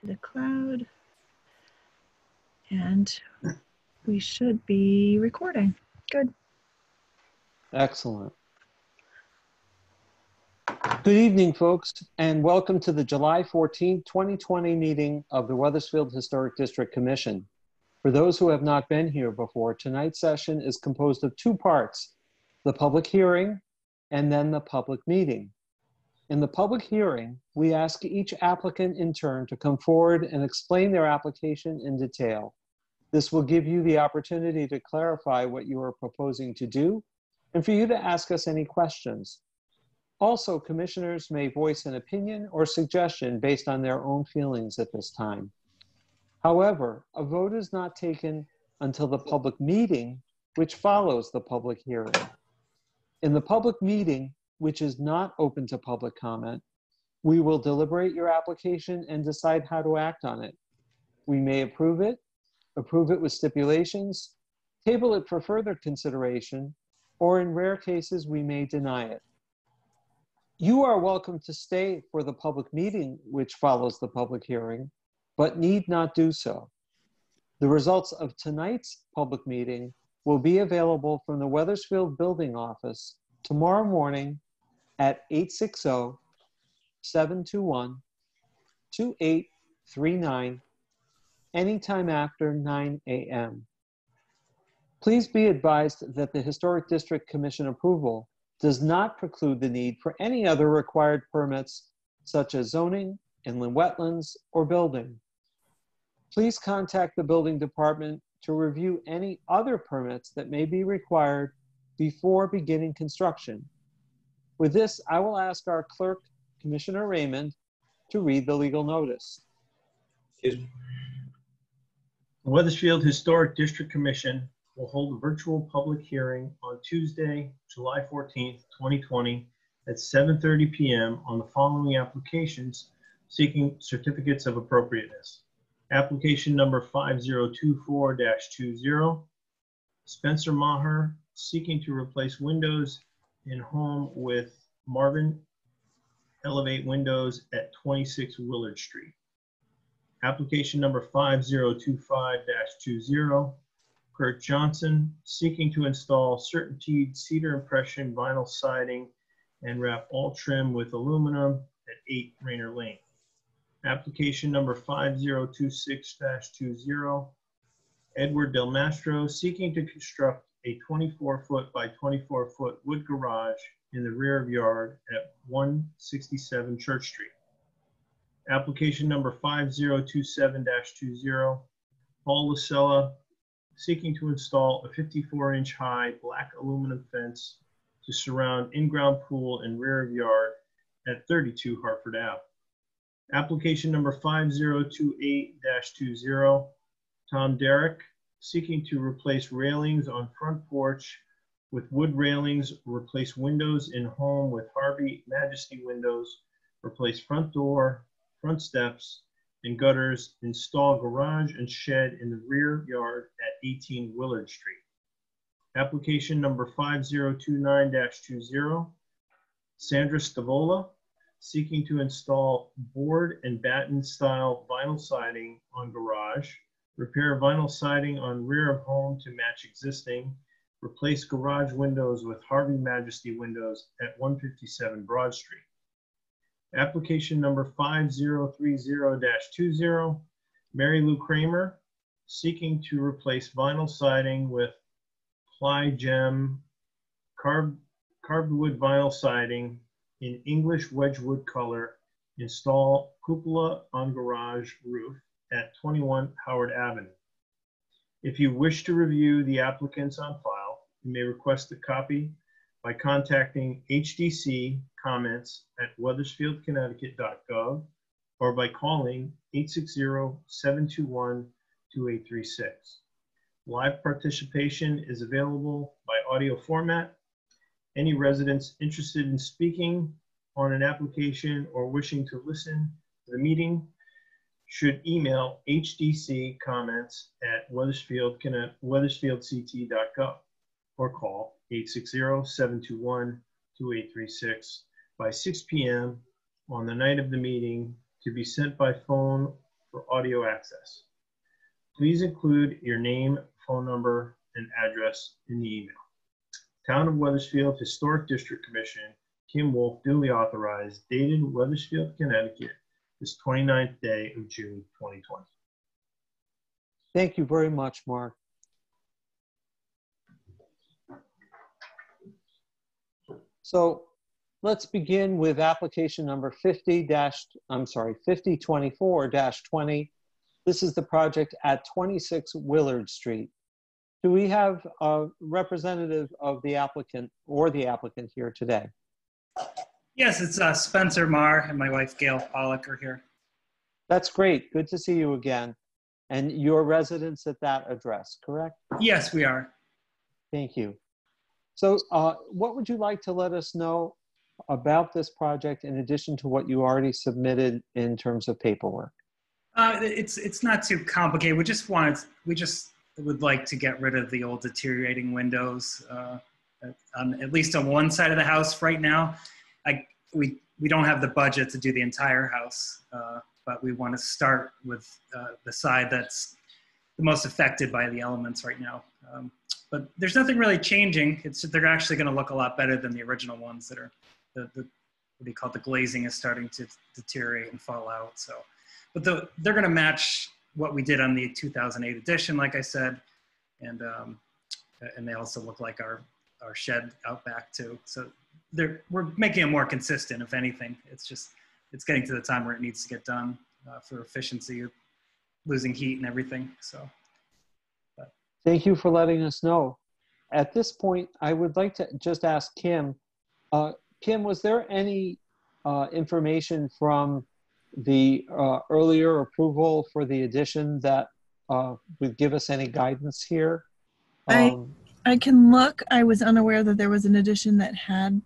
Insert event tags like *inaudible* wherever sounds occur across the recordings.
to the cloud. And we should be recording. Good. Excellent. Good evening, folks, and welcome to the July 14, 2020 meeting of the Wethersfield Historic District Commission. For those who have not been here before, tonight's session is composed of two parts, the public hearing and then the public meeting. In the public hearing, we ask each applicant in turn to come forward and explain their application in detail. This will give you the opportunity to clarify what you are proposing to do and for you to ask us any questions. Also, commissioners may voice an opinion or suggestion based on their own feelings at this time. However, a vote is not taken until the public meeting, which follows the public hearing. In the public meeting, which is not open to public comment, we will deliberate your application and decide how to act on it. We may approve it, approve it with stipulations, table it for further consideration, or in rare cases, we may deny it. You are welcome to stay for the public meeting which follows the public hearing, but need not do so. The results of tonight's public meeting will be available from the Wethersfield Building Office tomorrow morning at 860 721 2839 anytime after 9 a.m. Please be advised that the Historic District Commission approval does not preclude the need for any other required permits such as zoning, inland wetlands, or building. Please contact the building department to review any other permits that may be required before beginning construction. With this, I will ask our clerk, Commissioner Raymond, to read the legal notice. Excuse me. The Wethersfield Historic District Commission will hold a virtual public hearing on Tuesday, July 14th, 2020 at 7:30 PM on the following applications seeking certificates of appropriateness. Application number 5024-20, Spencer Maher seeking to replace windows in home with Marvin Elevate Windows at 26 Willard Street. Application number 5025-20, Kurt Johnson seeking to install CertainTeed cedar impression vinyl siding and wrap all trim with aluminum at 8 Rainer Lane. Application number 5026-20, Edward Del Mastro seeking to construct a 24-foot by 24-foot wood garage in the rear of yard at 167 Church Street. Application number 5027-20, Paul Lucella seeking to install a 54-inch high black aluminum fence to surround in-ground pool and rear of yard at 32 Hartford Ave. Application number 5028-20, Tom Derrick seeking to replace railings on front porch with wood railings, replace windows in home with Harvey Majesty windows, replace front door, front steps, and gutters, install garage and shed in the rear yard at 18 Willard Street. Application number 5029-20, Sandra Stavola, seeking to install board and batten style vinyl siding on garage, repair vinyl siding on rear of home to match existing, replace garage windows with Harvey Majesty windows at 157 Broad Street. Application number 5030-20, Mary Lou Kramer, seeking to replace vinyl siding with ply gem carved, carved wood vinyl siding in English Wedgwood color, install cupola on garage roof at 21 Howard Avenue. If you wish to review the applicants on file, you may request a copy by contacting HDC comments at wethersfieldconnecticut.gov or by calling 860-721-2836. Live participation is available by audio format. Any residents interested in speaking on an application or wishing to listen to the meeting should email hdc comments at Wethersfield, wethersfieldct.gov or call 860-721-2836 by 6 p.m. on the night of the meeting to be sent by phone for audio access. Please include your name, phone number, and address in the email. Town of Wethersfield Historic District Commission, Kim Wolf, duly authorized, dated Wethersfield, Connecticut, this 29th day of June 2020. Thank you very much, Mark. So let's begin with application number 50 dash, I'm sorry, 5024 dash 20. This is the project at 26 Willard Street. Do we have a representative of the applicant or the applicant here today? Yes, it's uh, Spencer Marr and my wife Gail Pollock are here. That's great. Good to see you again. And your residence at that address, correct? Yes, we are. Thank you. So uh, what would you like to let us know about this project in addition to what you already submitted in terms of paperwork? Uh, it's it's not too complicated. We just wanted we just would like to get rid of the old deteriorating windows, uh, on, at least on one side of the house right now. I we we don't have the budget to do the entire house, uh, but we want to start with uh, the side that's the most affected by the elements right now. Um, but there's nothing really changing. It's they're actually going to look a lot better than the original ones that are the, the what do you call it? the glazing is starting to deteriorate and fall out. So, but the, they're going to match what we did on the 2008 edition, like I said, and um, and they also look like our our shed out back too. So they're we're making it more consistent. If anything, it's just it's getting to the time where it needs to get done uh, for efficiency, losing heat and everything. So. Thank you for letting us know. At this point, I would like to just ask Kim. Uh, Kim, was there any uh, information from the uh, earlier approval for the addition that uh, would give us any guidance here? I- Um, I can look. I was unaware that there was an addition that had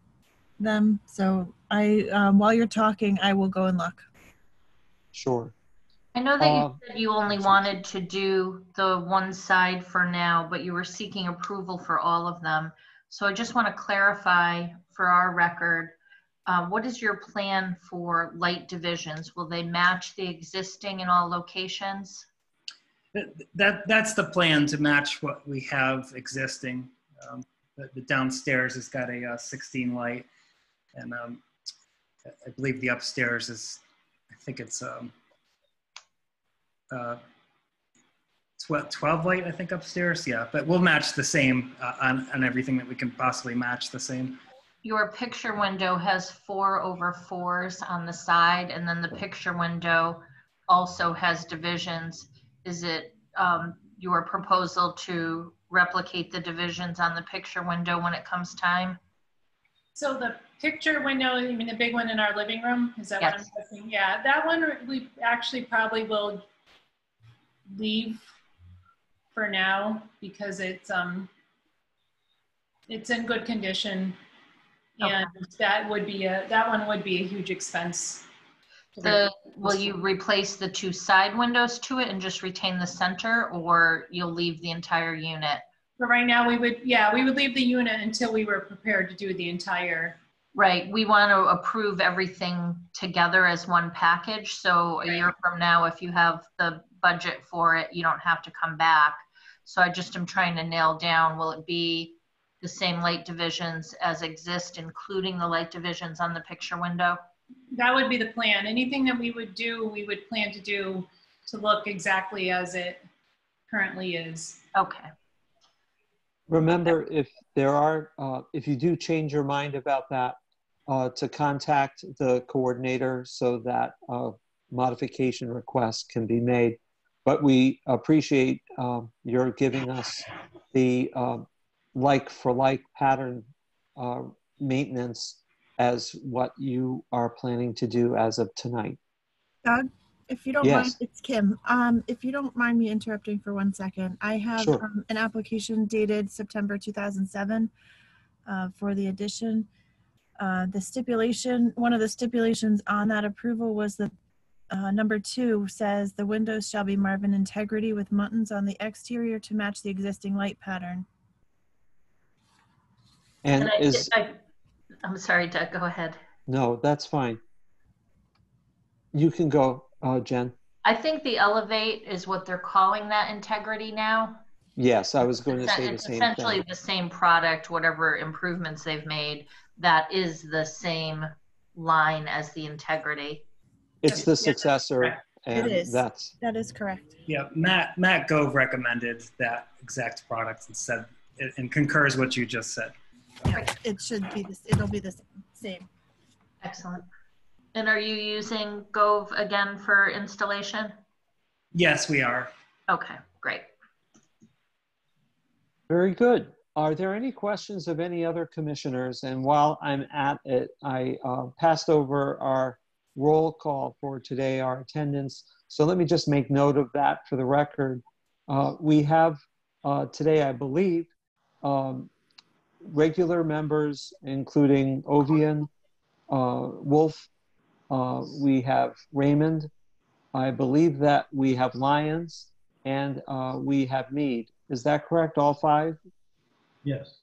them. So I, um, while you're talking, I will go and look. Sure. I know that you Um, said you only wanted to do the one side for now, but you were seeking approval for all of them. So I just want to clarify for our record, uh, what is your plan for light divisions? Will they match the existing in all locations? That, that that's the plan to match what we have existing. Um, the, the downstairs has got a uh, 16 light, and um, I believe the upstairs is, I think it's um, uh, 12, 12 light, I think upstairs. Yeah, but we'll match the same uh, on on everything that we can possibly match the same. Your picture window has four over fours on the side, and then the picture window also has divisions. Is it um, your proposal to replicate the divisions on the picture window when it comes time? So the picture window, you mean the big one in our living room? Is that what I'm Yes. guessing? Yeah, that one we actually probably will leave for now because it's um it's in good condition. Okay. And that would be a that one would be a huge expense. The, will you replace the two side windows to it and just retain the center, or you'll leave the entire unit? But right now, we would, yeah, we would leave the unit until we were prepared to do the entire, Right, we want to approve everything together as one package, so a year from now, if you have the budget for it, you don't have to come back. So I just am trying to nail down, will it be the same light divisions as exist, including the light divisions on the picture window? that would be the plan. Anything that we would do, we would plan to do to look exactly as it currently is. Okay, Remember, if there are, uh, if you do change your mind about that, uh, to contact the coordinator so that uh, modification requests can be made. But we appreciate um, your giving us the um, like for like pattern uh, maintenance as what you are planning to do as of tonight. Doug, if you don't mind, it's Kim. Um, if you don't mind me interrupting for one second, I have Sure. um, an application dated September 2007 uh, for the addition. Uh, the stipulation, one of the stipulations on that approval was that uh, number two says the windows shall be Marvin integrity with muntins on the exterior to match the existing light pattern. And and I, is, I, I'm sorry, Doug, go ahead. no, that's fine. You can go, uh, Jen. I think the Elevate is what they're calling that integrity now. Yes, I was going to say the It's same essentially thing. the same product, whatever improvements they've made, that is the same line as the integrity. It's the successor, correct. and is. that's, That is correct. Yeah, Matt Matt Gove recommended that exact product and said and concurs what you just said. Yeah, it should be this, it'll be the same. Excellent. And are you using Gove again for installation? Yes, we are. Okay, great. very good. Are there any questions of any other commissioners? And while I'm at it, I uh, passed over our roll call for today, our attendance. So let me just make note of that for the record. Uh, We have uh, today, I believe, um, regular members, including Ovian, uh, Wolf, uh, we have Raymond. I believe that we have Lyons and uh, we have Mead. Is that correct, all five? Yes.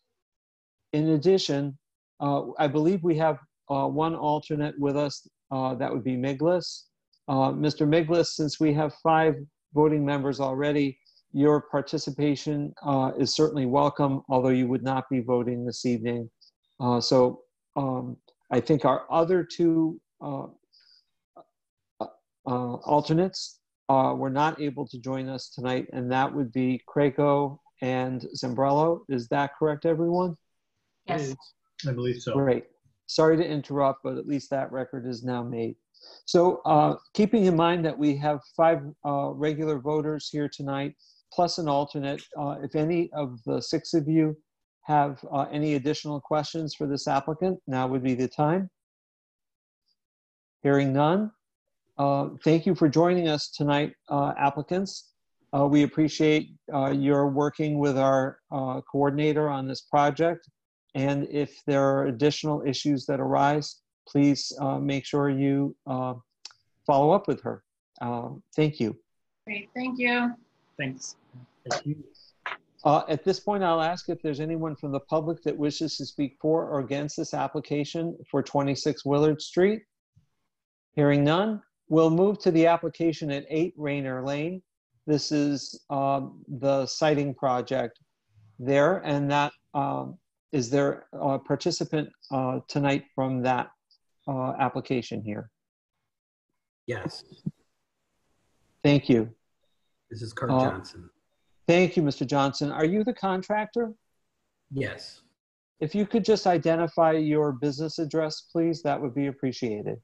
In addition, uh, I believe we have uh, one alternate with us. Uh, that would be Miglis. Uh, Mr. Miglis, since we have five voting members already, your participation uh, is certainly welcome, although you would not be voting this evening. Uh, so um, I think our other two uh, uh, alternates uh, were not able to join us tonight, and that would be Craco and Zambrello. Is that correct, everyone? Yes. I believe so. Great. Sorry to interrupt, but at least that record is now made. So uh, keeping in mind that we have five uh, regular voters here tonight, plus an alternate, uh, if any of the six of you have uh, any additional questions for this applicant, now would be the time. Hearing none. Uh, Thank you for joining us tonight, uh, applicants. We appreciate your working with our coordinator on this project. And if there are additional issues that arise, please uh, make sure you uh, follow up with her. Uh, Thank you. Great, thank you. Thanks. Thank you. Uh, At this point, I'll ask if there's anyone from the public that wishes to speak for or against this application for 26 Willard Street. Hearing none, we'll move to the application at 8 Rainer Lane. This is um, the sighting project there, and that, um, is there a participant uh, tonight from that uh, application here? Yes, Thank you. this is Kurt Uh, Johnson. Thank you, Mr. Johnson. Are you the contractor? Yes, If you could just identify your business address, please, that would be appreciated.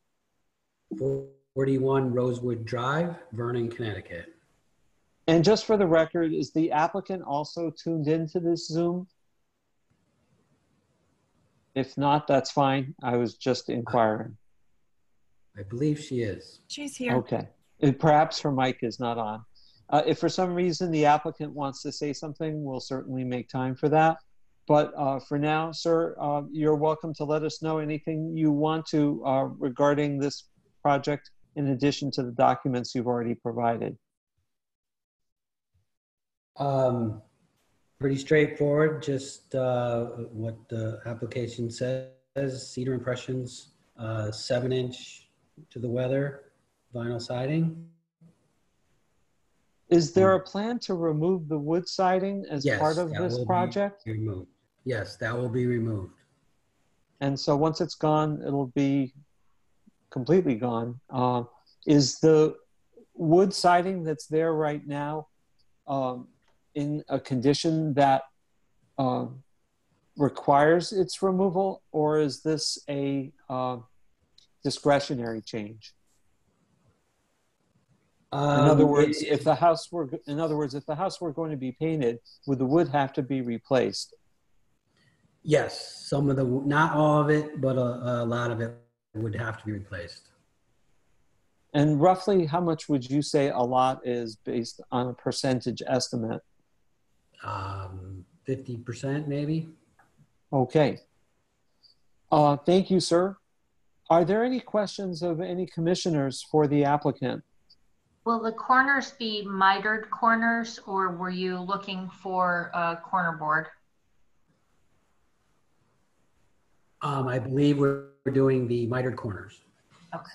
41 Rosewood Drive, Vernon, Connecticut. And just for the record, is the applicant also tuned into this Zoom? If not, that's fine. I was just inquiring. I believe she is. She's here. Okay. And Perhaps her mic is not on. Uh, If for some reason the applicant wants to say something, we'll certainly make time for that. But uh, for now, sir, uh, you're welcome to let us know anything you want to uh, regarding this project in addition to the documents you've already provided. Um, pretty straightforward, just uh, what the application says, cedar impressions, uh, seven inch to the weather, vinyl siding. Is there a plan to remove the wood siding as Yes, part of that this will be project? Removed. Yes, that will be removed. And so once it's gone, it'll be completely gone. Uh, is the wood siding that's there right now um, in a condition that um requires its removal, or is this a uh, discretionary change? In other Um, words, if the house were, in other words, if the house were going to be painted, would the wood have to be replaced? Yes, some of the, not all of it, but a, a lot of it would have to be replaced. And roughly, how much would you say a lot is based on a percentage estimate? Um, 50% maybe? Okay. Uh, thank you, sir. Are there any questions of any commissioners for the applicant? Will the corners be mitered corners or were you looking for a corner board? Um, I believe we're we're doing the mitered corners. Okay.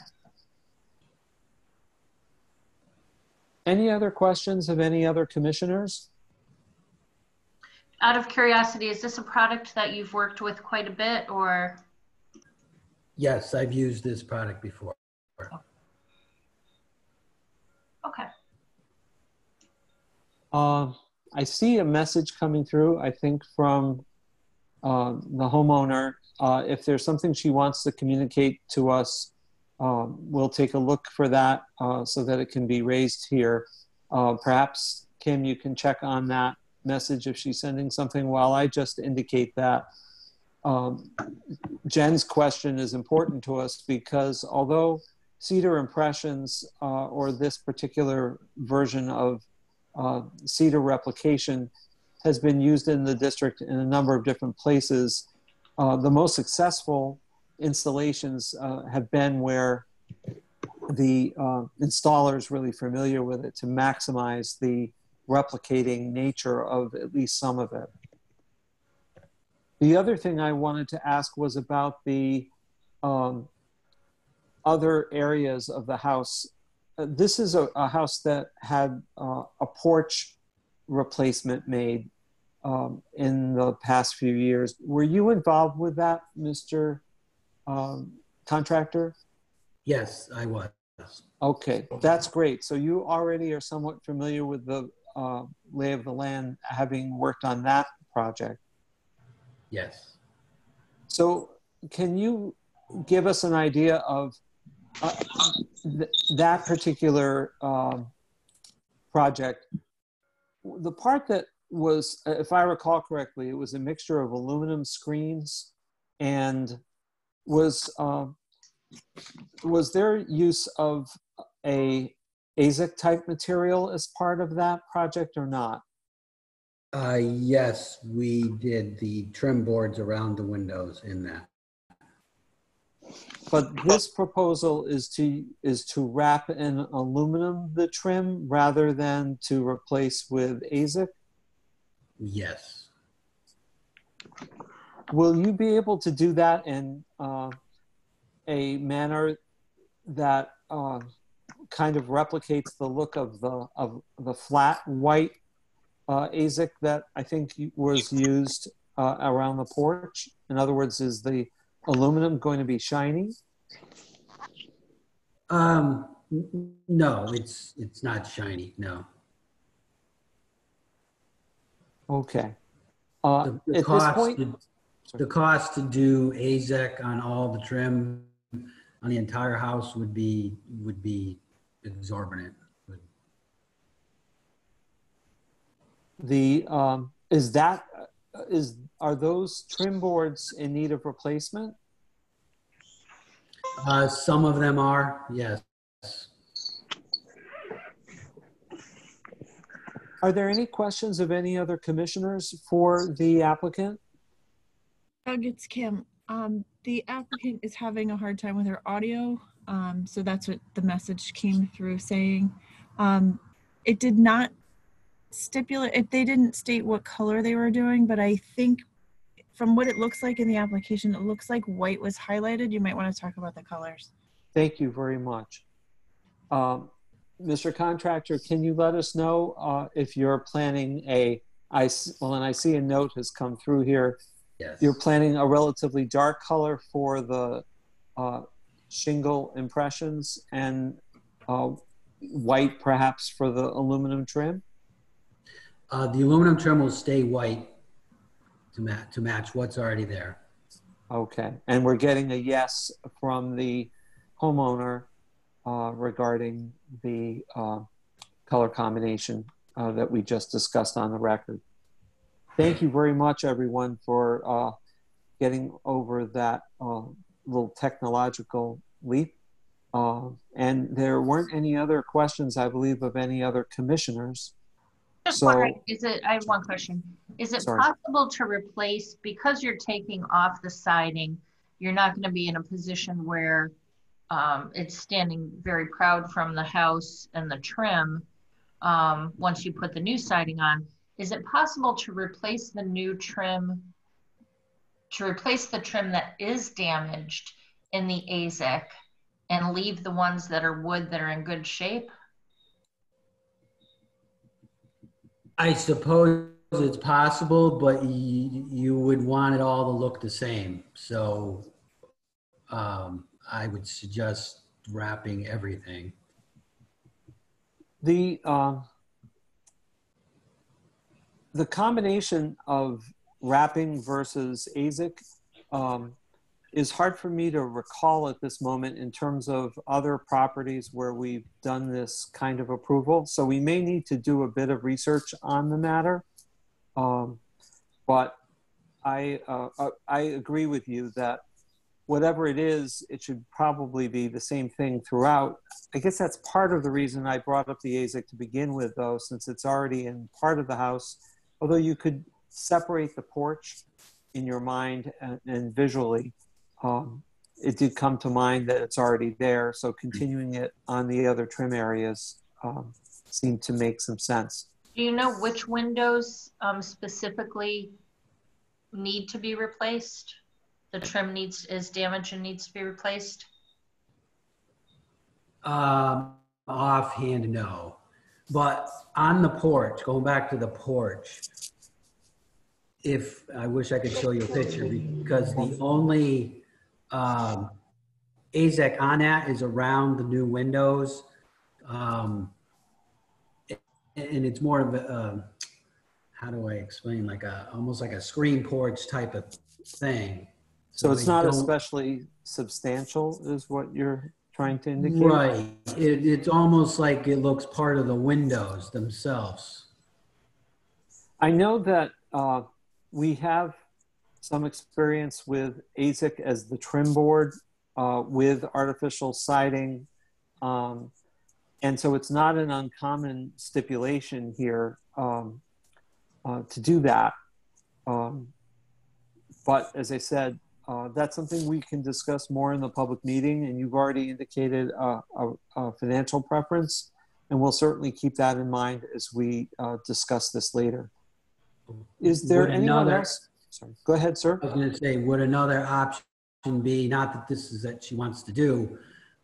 Any other questions of any other commissioners? Out of curiosity, is this a product that you've worked with quite a bit or? Yes, I've used this product before. Okay. Uh, I see a message coming through, I think from uh, the homeowner. Uh, if there's something she wants to communicate to us, um, we'll take a look for that uh, so that it can be raised here. Uh, perhaps, Kim, you can check on that message if she's sending something while I just indicate that. Um, Jen's question is important to us because although Cedar Impressions uh, or this particular version of uh, Cedar replication has been used in the district in a number of different places. Uh, the most successful installations uh, have been where the uh, installer is really familiar with it to maximize the replicating nature of at least some of it. The other thing I wanted to ask was about the um, other areas of the house. Uh, this is a, a, house that had uh, a porch replacement made um, in the past few years. Were you involved with that, Mr. Um, contractor? Yes, I was. Okay, that's great. So you already are somewhat familiar with the uh, lay of the land, having worked on that project. Yes. So can you give us an idea of uh, th that particular um, project? The part that was, if I recall correctly, it was a mixture of aluminum screens and was uh, was there use of a AZEK type material as part of that project or not? Uh, yes, we did the trim boards around the windows in that. But this proposal is to is to wrap in aluminum the trim rather than to replace with AZEK. Yes. Will you be able to do that in uh, a manner that uh, kind of replicates the look of the of the flat white uh, AZEK that I think was used uh, around the porch? In other words, is the aluminum going to be shiny? Um, no, it's it's not shiny. No. Okay. Uh, The, the at cost, this point, to- the cost to do AZEK on all the trim on the entire house would be would be exorbitant. the um, is that uh, are those trim boards in need of replacement? Uh, some of them are, yes. Are there any questions of any other commissioners for the applicant? Doug, it's Kim. Um, the applicant is having a hard time with her audio. Um, so that's what the message came through saying. Um, it did not stipulate, if they didn't state what color they were doing, but I think from what it looks like in the application, it looks like white was highlighted. You might want to talk about the colors. Thank you very much. Um, Mr. Contractor, can you let us know uh, if you're planning a, I, s- well, and I see a note has come through here. Yes. You're planning a relatively dark color for the uh, shingle impressions and uh, white perhaps for the aluminum trim? Uh, the aluminum trim will stay white to match, to match what's already there. Okay, and we're getting a yes from the homeowner uh, regarding the uh, color combination uh, that we just discussed on the record. Thank you very much, everyone, for uh, getting over that uh, little technological leap. Uh, and there weren't any other questions, I believe, of any other commissioners. Just So- wondering, is it, I have one question. Is it Sorry. possible to replace, because you're taking off the siding, you're not going to be in a position where um, it's standing very proud from the house and the trim um, once you put the new siding on. Is it possible to replace the new trim, to replace the trim that is damaged in the AZEK and leave the ones that are wood that are in good shape? I suppose it's possible, but you, you would want it all to look the same. So um, I would suggest wrapping everything. The, um, the combination of wrapping versus AZEK um, is hard for me to recall at this moment in terms of other properties where we've done this kind of approval. So we may need to do a bit of research on the matter. Um, but I, uh, uh, I agree with you that whatever it is, it should probably be the same thing throughout. I guess that's part of the reason I brought up the AZEK to begin with, though, since it's already in part of the house. Although you could separate the porch in your mind and, and visually, um, it did come to mind that it's already there. So continuing it on the other trim areas um, seemed to make some sense. Do you know which windows um, specifically need to be replaced? The trim needs, is damaged and needs to be replaced? Um, offhand, no. But on the porch, going back to the porch, if I wish I could show you a picture because the only um, AZEK on that is around the new windows. Um, and it's more of a, um, how do I explain, like a, almost like a screen porch type of thing. So it's not don't- especially substantial, is what you're trying to indicate? Right. It, it's almost like it looks part of the windows themselves. I know that uh, we have some experience with AZEK as the trim board uh, with artificial siding. Um, and so it's not an uncommon stipulation here um, uh, to do that. Um, but as I said, uh, that's something we can discuss more in the public meeting. And you've already indicated a, a, a financial preference. And we'll certainly keep that in mind as we uh, discuss this later. Is there Would anyone another- else? Sorry, go ahead, sir. I was gonna say, would another option be, not that this is that she wants to do,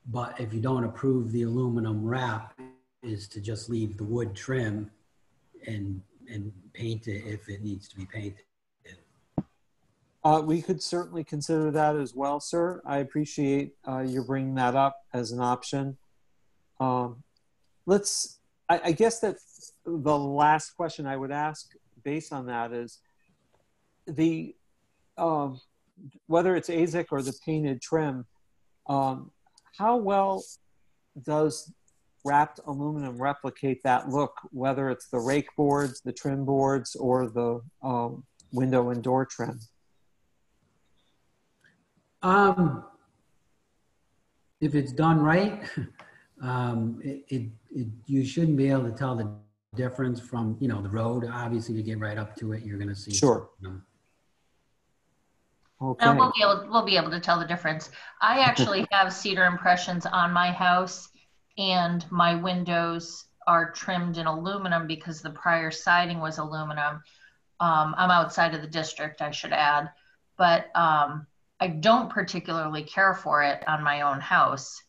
but if you don't approve the aluminum wrap, is to just leave the wood trim and, and paint it if it needs to be painted. Uh, we could certainly consider that as well, sir. I appreciate uh, you bringing that up as an option. Um, let's, I, I guess that the last question I would ask based on that is the, um, whether it's AZEK or the painted trim, um, how well does wrapped aluminum replicate that look, whether it's the rake boards, the trim boards, or the um, window and door trim? Um, if it's done right, *laughs* um, it, it, it, you shouldn't be able to tell the difference from, you know, the road. Obviously, to get right up to it, you're gonna see. Sure. you know, Okay. No, we'll be able, we'll be able to tell the difference. I actually *laughs* have cedar impressions on my house and my windows are trimmed in aluminum because the prior siding was aluminum. Um, I'm outside of the district, I should add, but, um, I don't particularly care for it on my own house.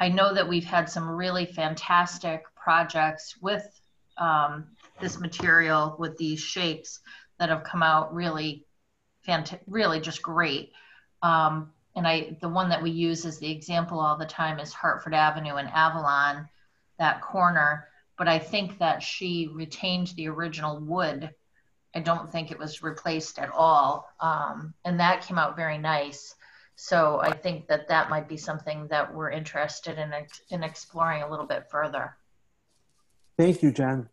I know that we've had some really fantastic projects with, um, this material, with these shapes that have come out really fant- really just great. Um, and I, the one that we use as the example all the time is Hartford Avenue and Avalon, that corner. But I think that she retained the original wood. I don't think it was replaced at all. Um, and that came out very nice. So I think that that might be something that we're interested in, in exploring a little bit further. Thank you, Jen.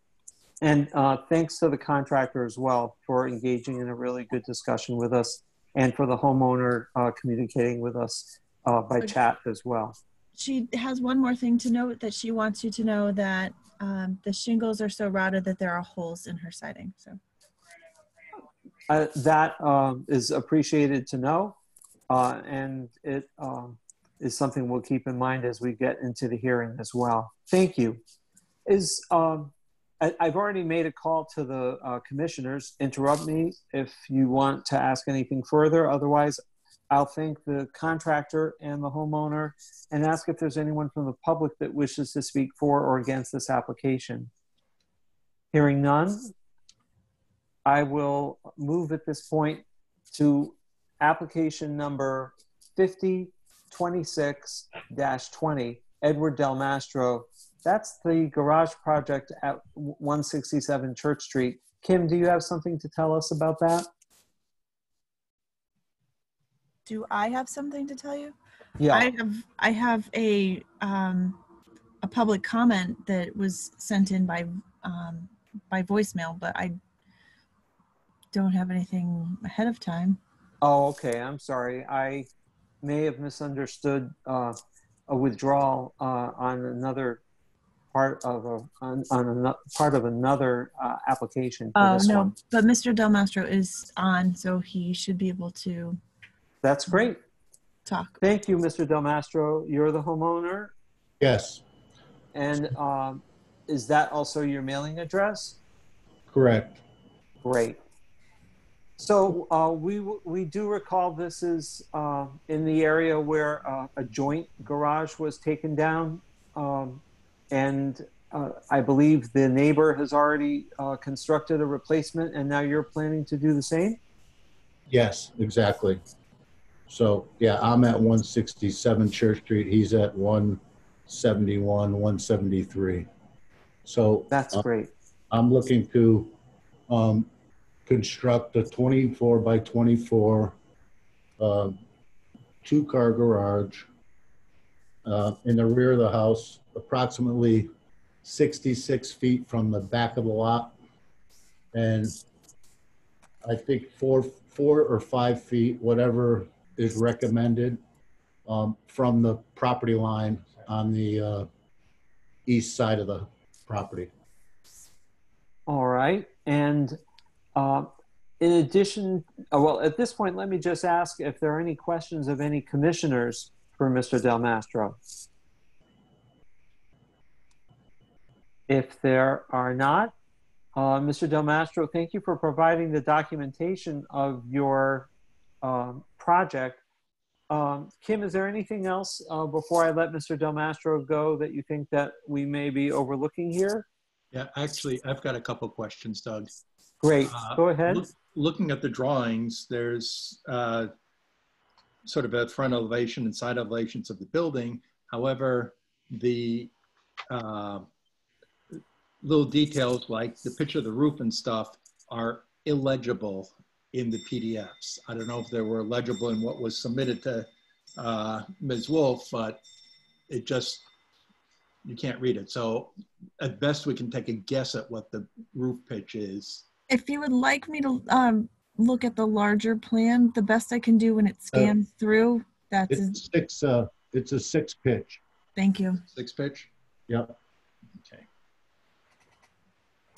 And uh, thanks to the contractor as well for engaging in a really good discussion with us and for the homeowner uh, communicating with us uh, by chat as well. She has one more thing to note that she wants you to know that um, the shingles are so rotted that there are holes in her siding. So Uh, that um, is appreciated to know, uh, and it um, is something we'll keep in mind as we get into the hearing as well. Thank you. Is um, I, I've already made a call to the uh, commissioners. Interrupt me if you want to ask anything further. Otherwise, I'll thank the contractor and the homeowner and ask if there's anyone from the public that wishes to speak for or against this application. Hearing none, I will move at this point to application number 5026-20, Edward Del Mastro. That's the garage project at 167 Church Street. Kim, do you have something to tell us about that? Do I have something to tell you? Yeah. I have I have a um, a public comment that was sent in by um, by voicemail, but I don't have anything ahead of time. Oh, okay. I'm sorry. I may have misunderstood uh, a withdrawal uh, on another part of a on, on ano- part of another uh, application. Oh this no, one. but Mr. Del Mastro is on, so he should be able to That's great. talk. Thank you, Mr. Del Mastro. You're the homeowner, Yes, and um, is that also your mailing address? correct. Great. So uh, we we do recall this is uh, in the area where uh, a joint garage was taken down, um, and uh, I believe the neighbor has already uh, constructed a replacement, and now you're planning to do the same. Yes, exactly. So, yeah, I'm at 167 Church Street. He's at 171, 173. So That's uh, great. I'm looking to um, construct a 24 by 24 uh, two-car garage uh, in the rear of the house, approximately 66 feet from the back of the lot. And I think four, four or five feet, whatever is recommended um, from the property line on the uh, east side of the property. All right. And uh, in addition, uh, well, at this point, let me just ask if there are any questions of any commissioners for Mr. Del Mastro. If there are not, uh, Mr. Del Mastro, thank you for providing the documentation of your um, project. Um, Kim, is there anything else uh, before I let Mr. Del Mastro go that you think that we may be overlooking here? Yeah, actually, I've got a couple questions, Doug. Great. Uh, Go ahead. Look- Looking at the drawings, there's uh, sort of a front elevation and side elevations of the building. However, the uh, little details like the picture of the roof and stuff are illegible in the PDFs. I don't know if they were legible in what was submitted to uh, Ms. Wolf, but it just, you can't read it. So at best, we can take a guess at what the roof pitch is. If you would like me to um, look at the larger plan, the best I can do when it scans through, that's, It's six, uh, it's a six pitch. thank you. Six pitch? Yep.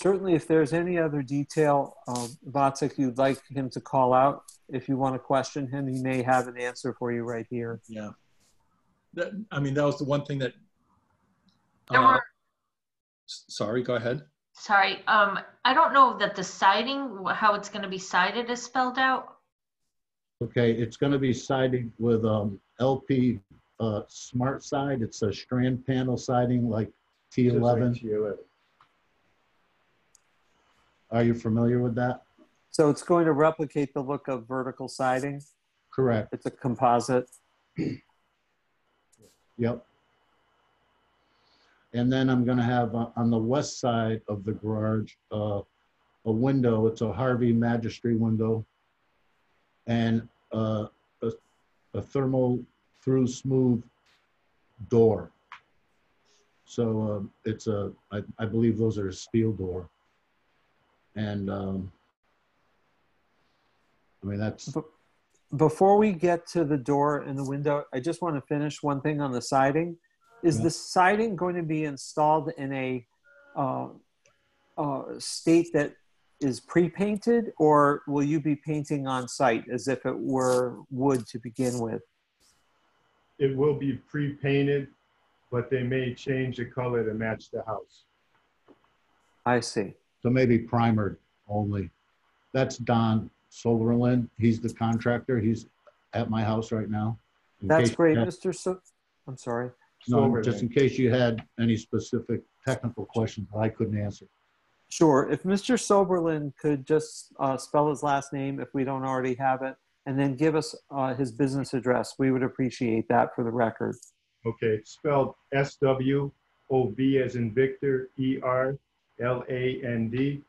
Okay. Certainly, if there's any other detail, um, Vatsik, you'd like him to call out, if you want to question him, he may have an answer for you right here. Yeah. That, I mean, that was the one thing that. There uh, were- Sorry, go ahead. Sorry, um, I don't know that the siding, how it's gonna be sided is spelled out. Okay, it's gonna be siding with, um, LP, uh, smart side. It's a strand panel siding like T11. Are you familiar with that? So it's going to replicate the look of vertical siding. Correct. It's a composite. Yep. And then I'm gonna have uh, on the west side of the garage, uh, a window, it's a Harvey Majesty window. And, uh, a, a thermal through smooth door. So, um, it's a, I, I believe those are a steel door. And, um, I mean, that's, Before we get to the door and the window, I just want to finish one thing on the siding. Is Yeah. the siding going to be installed in a uh, uh, state that is pre-painted, or will you be painting on site as if it were wood to begin with? It will be pre-painted, but they may change the color to match the house. I see. So maybe primered only. That's Don Solerlin. He's the contractor. He's at my house right now. In That's case great, had- Mr. So, I'm sorry. No, Solerlin. just in case you had any specific technical questions I couldn't answer. Sure. If Mr. Soberlin could just uh, spell his last name if we don't already have it, and then give us uh, his business address, we would appreciate that for the record. Okay, spelled S-W-O-B as in Victor, E E-R-L-A-N-D.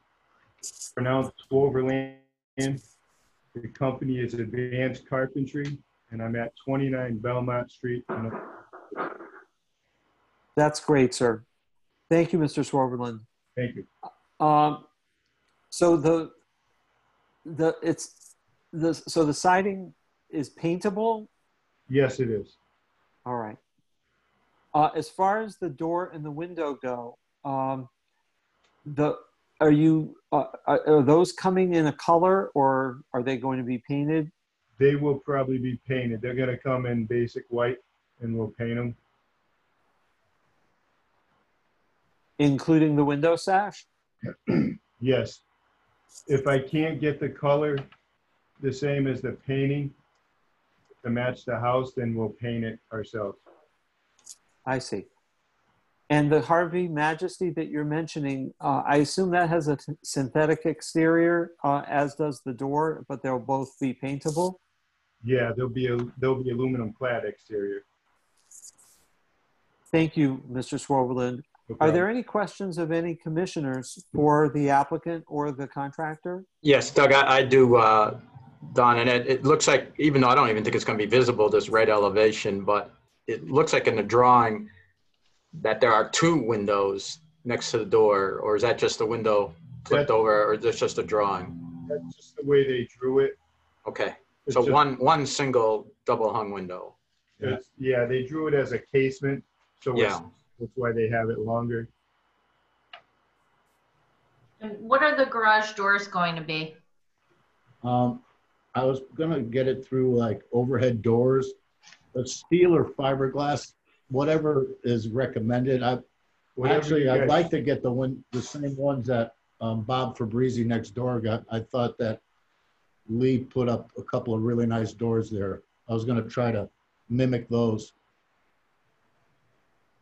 Pronounced Swoverland. The company is Advanced Carpentry, and I'm at 29 Belmont Street. in That's great, sir. Thank you, Mr. Swarberlin. Thank you. Um, so the the it's the so the siding is paintable. Yes, it is. All right. Uh, as far as the door and the window go, um, the are you uh, are, those coming in a color or are they going to be painted? They will probably be painted. They're gonna come in basic white and we'll paint them. including the window sash? *clears throat* Yes. If I can't get the color the same as the painting to match the house, then we'll paint it ourselves. I see. And the Harvey Majesty that you're mentioning, uh, I assume that has a t- synthetic exterior, uh, as does the door, but they'll both be paintable. Yeah, there'll be a, there'll be aluminum clad exterior. Thank you, Mr. Swarberland. No Are there any questions of any commissioners for the applicant or the contractor? Yes, Doug, I, I do, uh, Don, and it, it looks like, even though I don't even think it's gonna be visible, this red elevation, but it looks like in the drawing that there are two windows next to the door, or is that just a window flipped That- over, or is this just a drawing? That's just the way they drew it. Okay, It's so just- one, one single double hung window. it's- Yeah, they drew it as a casement, so it's- Yeah. that's why they have it longer. And what are the garage doors going to be? Um, I was gonna get it through like overhead doors, but steel or fiberglass, whatever is recommended. I whatever actually I'd like to get the one, the same ones that, um, Bob Fabrizi next door got. I thought that Lee put up a couple of really nice doors there. I was gonna try to mimic those.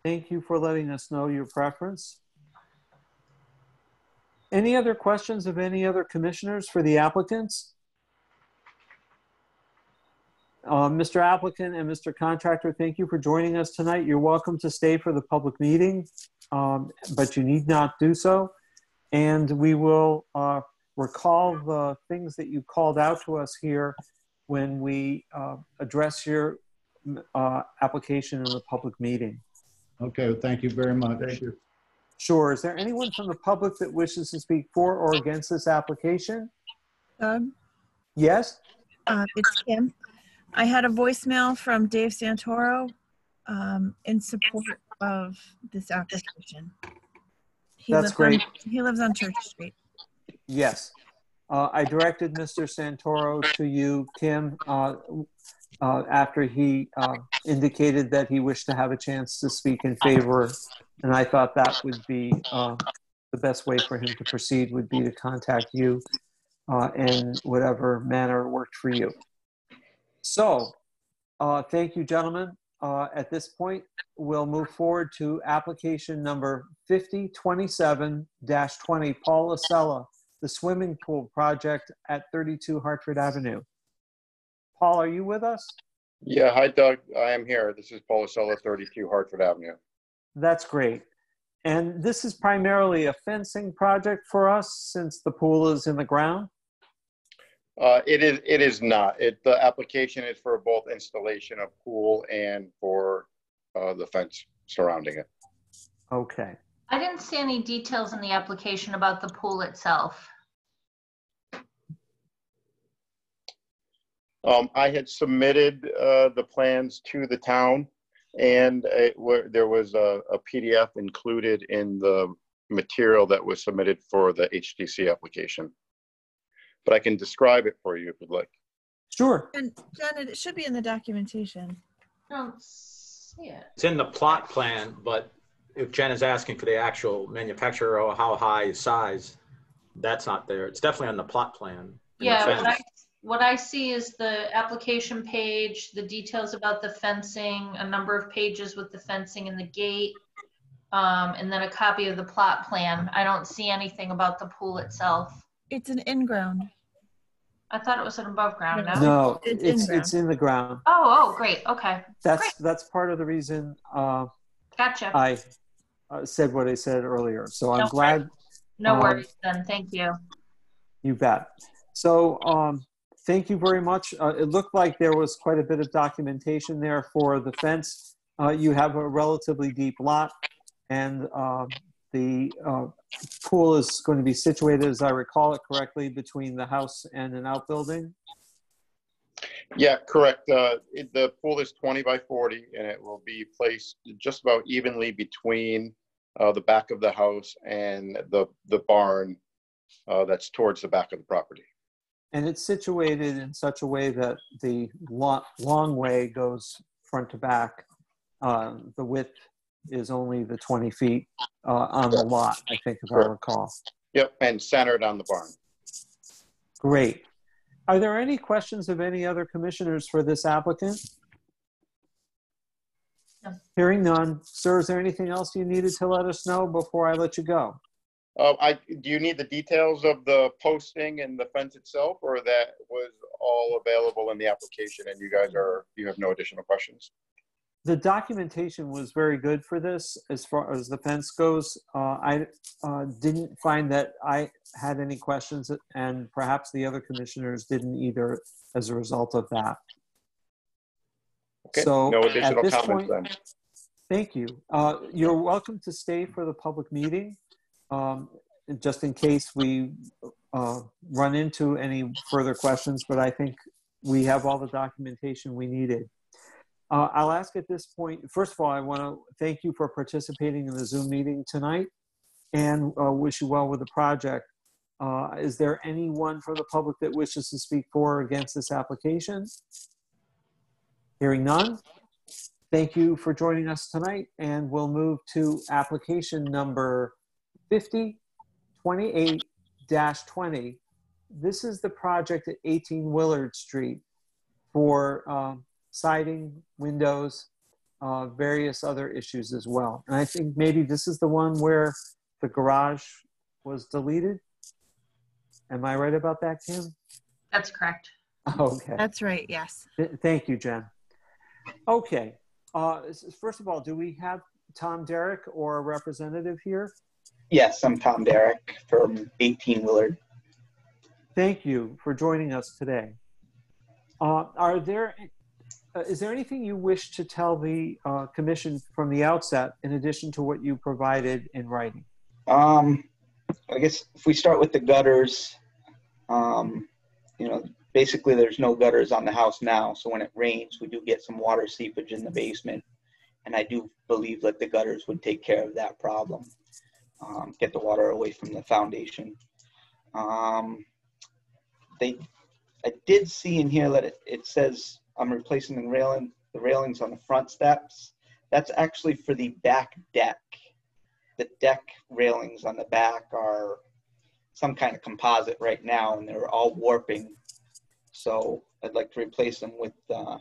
Thank you for letting us know your preference. Any other questions of any other commissioners for the applicants? Uh, Mr. Applicant and Mr. Contractor, thank you for joining us tonight. You're welcome to stay for the public meeting, um, but you need not do so. And we will uh, recall the things that you called out to us here when we uh, address your uh, application in the public meeting. Okay, thank you very much. Thank you. Sure. Is there anyone from the public that wishes to speak for or against this application? Doug, Yes? uh, it's Kim. I had a voicemail from Dave Santoro um, in support of this application. He That's lives on- great. He lives on Church Street. Yes. Uh, I directed Mr. Santoro to you, Kim, uh, uh, after he uh, indicated that he wished to have a chance to speak in favor. And I thought that would be uh, the best way for him to proceed would be to contact you uh, in whatever manner worked for you. So, uh, thank you, gentlemen. Uh, At this point, we'll move forward to application number 5027-20, Paul Acella, the swimming pool project at 32 Hartford Avenue. Paul, are you with us? Yeah, hi Doug, I am here. This is Paul Acella, 32 Hartford Avenue. That's great. And this is primarily a fencing project for us since the pool is in the ground? Uh, It is, it is not. It, the application is for both installation of pool and for uh, the fence surrounding it. Okay. I didn't see any details in the application about the pool itself. Um, I had submitted uh, the plans to the town and it wa- there was a a PDF included in the material that was submitted for the HDC application. But I can describe it for you if you'd like. Sure. And Janet, it should be in the documentation. I don't see it. It's in the plot plan, but if Jen is asking for the actual manufacturer or how high is size, that's not there. It's definitely on the plot plan. Yeah, what I, what I see is the application page, the details about the fencing, a number of pages with the fencing and the gate. Um, and then a copy of the plot plan. I don't see anything about the pool itself. It's an in-ground. I thought it was an above ground, no? No, It's it's, in-ground. it's in the ground. Oh, oh, great, okay, That's, that's part of the reason uh, gotcha. I uh, said what I said earlier. So I'm No glad No um, worries then, thank you. You bet. So, um, thank you very much. Uh, it looked like there was quite a bit of documentation there for the fence. Uh, you have a relatively deep lot, and uh, the uh, pool is going to be situated, as I recall it correctly, between the house and an outbuilding. Yeah, correct. Uh, it- The pool is 20 by 40 and it will be placed just about evenly between uh, the back of the house and the, the barn uh, that's towards the back of the property. And it's situated in such a way that the lo- long way goes front to back. Uh, the width is only the 20 feet uh, on the lot, I think, if I recall. Yep, and centered on the barn. Great. Are there any questions of any other commissioners for this applicant? No. Hearing none. Sir, is there anything else you needed to let us know before I let you go? Uh, I, do you need the details of the posting and the fence itself, or that was all available in the application and you guys are, you have no additional questions? The documentation was very good for this as far as the fence goes. Uh, I uh, didn't find that I had any questions, and perhaps the other commissioners didn't either as a result of that. Okay, So, no at additional this comments point- then. Thank you. Uh, You're welcome to stay for the public meeting, um, just in case we uh, run into any further questions, but I think we have all the documentation we needed. Uh, I'll ask at this point, first of all, I want to thank you for participating in the Zoom meeting tonight and uh, wish you well with the project. Uh, Is there anyone from the public that wishes to speak for or against this application? Hearing none, Thank you for joining us tonight, and we'll move to application number 5028-20. This is the project at 18 Willard Street for um, siding, windows, uh, various other issues as well. And I think maybe this is the one where the garage was deleted. Am I right about that, Kim? That's correct. *laughs* Okay. That's right, yes. Th- Thank you, Jen. Okay, uh, first of all, do we have Tom Derrick or a representative here? Yes, I'm Tom Derrick from 18 Willard. Thank you for joining us today. Uh, Are there, uh, is there anything you wish to tell the uh, commission from the outset in addition to what you provided in writing? Um, I guess if we start with the gutters, um, you know, basically there's no gutters on the house now. So when it rains, we do get some water seepage in the basement. And I do believe that the gutters would take care of that problem. Um, get the water away from the foundation. Um, they, I did see in here that it, it says I'm replacing the railing, the railings on the front steps. That's actually for the back deck. The deck railings on the back are some kind of composite right now, and they're all warping. So I'd like to replace them with uh,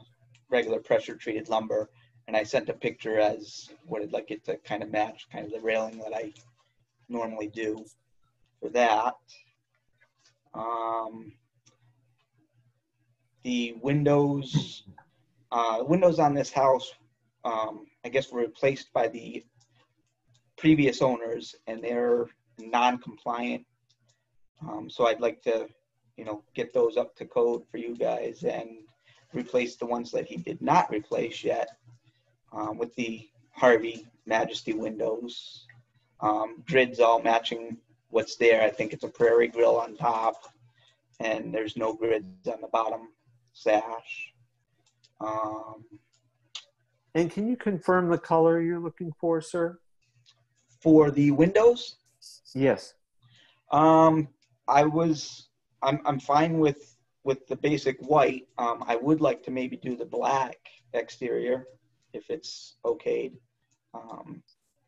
regular pressure treated lumber. And I sent a picture as what I'd like it to kind of match kind of the railing that I normally do for that. Um, the windows, uh, windows on this house, um, I guess were replaced by the previous owners and they're non-compliant. Um, so I'd like to, you know, get those up to code for you guys and replace the ones that he did not replace yet um, with the Harvey Majesty windows. Um, grids all matching what's there. I think it's a Prairie Grille on top and there's no grids on the bottom sash. Um, And can you confirm the color you're looking for, sir? for the windows, Yes. Um, I was, I'm, I'm fine with, with the basic white. Um, I would like to maybe do the black exterior if it's okayed. Um,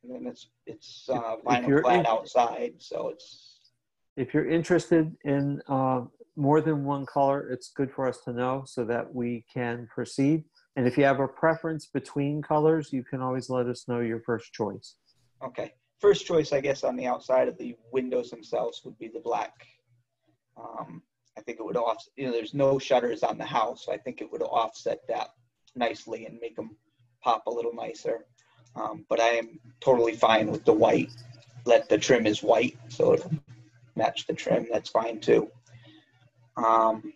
and then it's, it's, uh, vinyl in- outside, so it's, If you're interested in uh, more than one color, it's good for us to know so that we can proceed. And if you have a preference between colors, you can always let us know your first choice. Okay. First choice, I guess, on the outside of the windows themselves would be the black. Um, I think it would off, you know, there's no shutters on the house. So I think it would offset that nicely and make them pop a little nicer. Um, but I am totally fine with the white. Let the trim is white, so it'll match the trim. That's fine too. Um,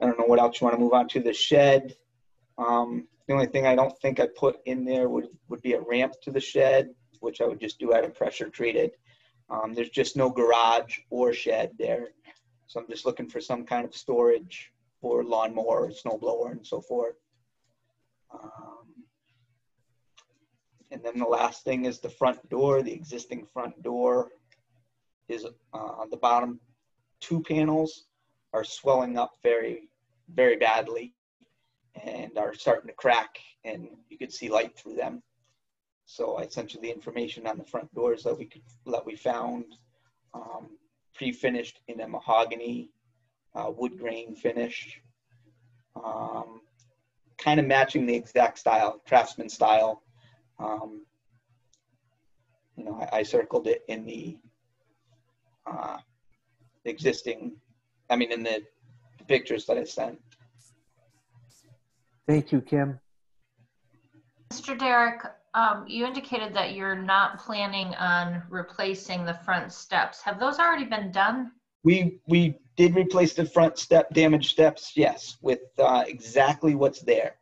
I don't know what else you want to move on to. The shed. Um, the only thing I don't think I put in there would, would be a ramp to the shed, which I would just do out of pressure treated. Um, there's just no garage or shed there. So I'm just looking for some kind of storage for lawnmower, snowblower, and so forth. Um, and then the last thing is the front door. The existing front door is uh, the bottom two panels are swelling up very, very badly and are starting to crack and you could see light through them. So I sent you the information on the front doors that we could that we found um, pre-finished in a mahogany uh, wood grain finish, um, kind of matching the exact style, craftsman style. Um, you know, I, I, circled it in the uh, existing, I mean, in the, the pictures that I sent. Thank you, Kim. Mr. Derrick, um, you indicated that you're not planning on replacing the front steps. Have those already been done? We we did replace the front step damaged steps, yes, with uh, exactly what's there.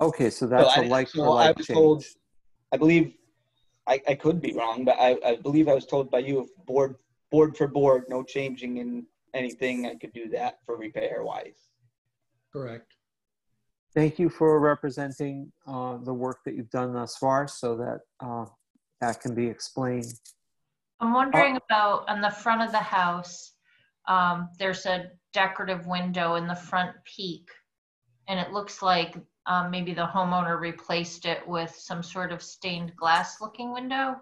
Okay, so that's so a like so for like I was change. told, I believe, I, I could be wrong, but I, I believe I was told by you, if board board for board, no changing in anything, I could do that for repair wise. Correct. Thank you for representing uh, the work that you've done thus far so that uh, that can be explained. I'm wondering about on the front of the house, um, there's a decorative window in the front peak. And it looks like um, maybe the homeowner replaced it with some sort of stained glass looking window.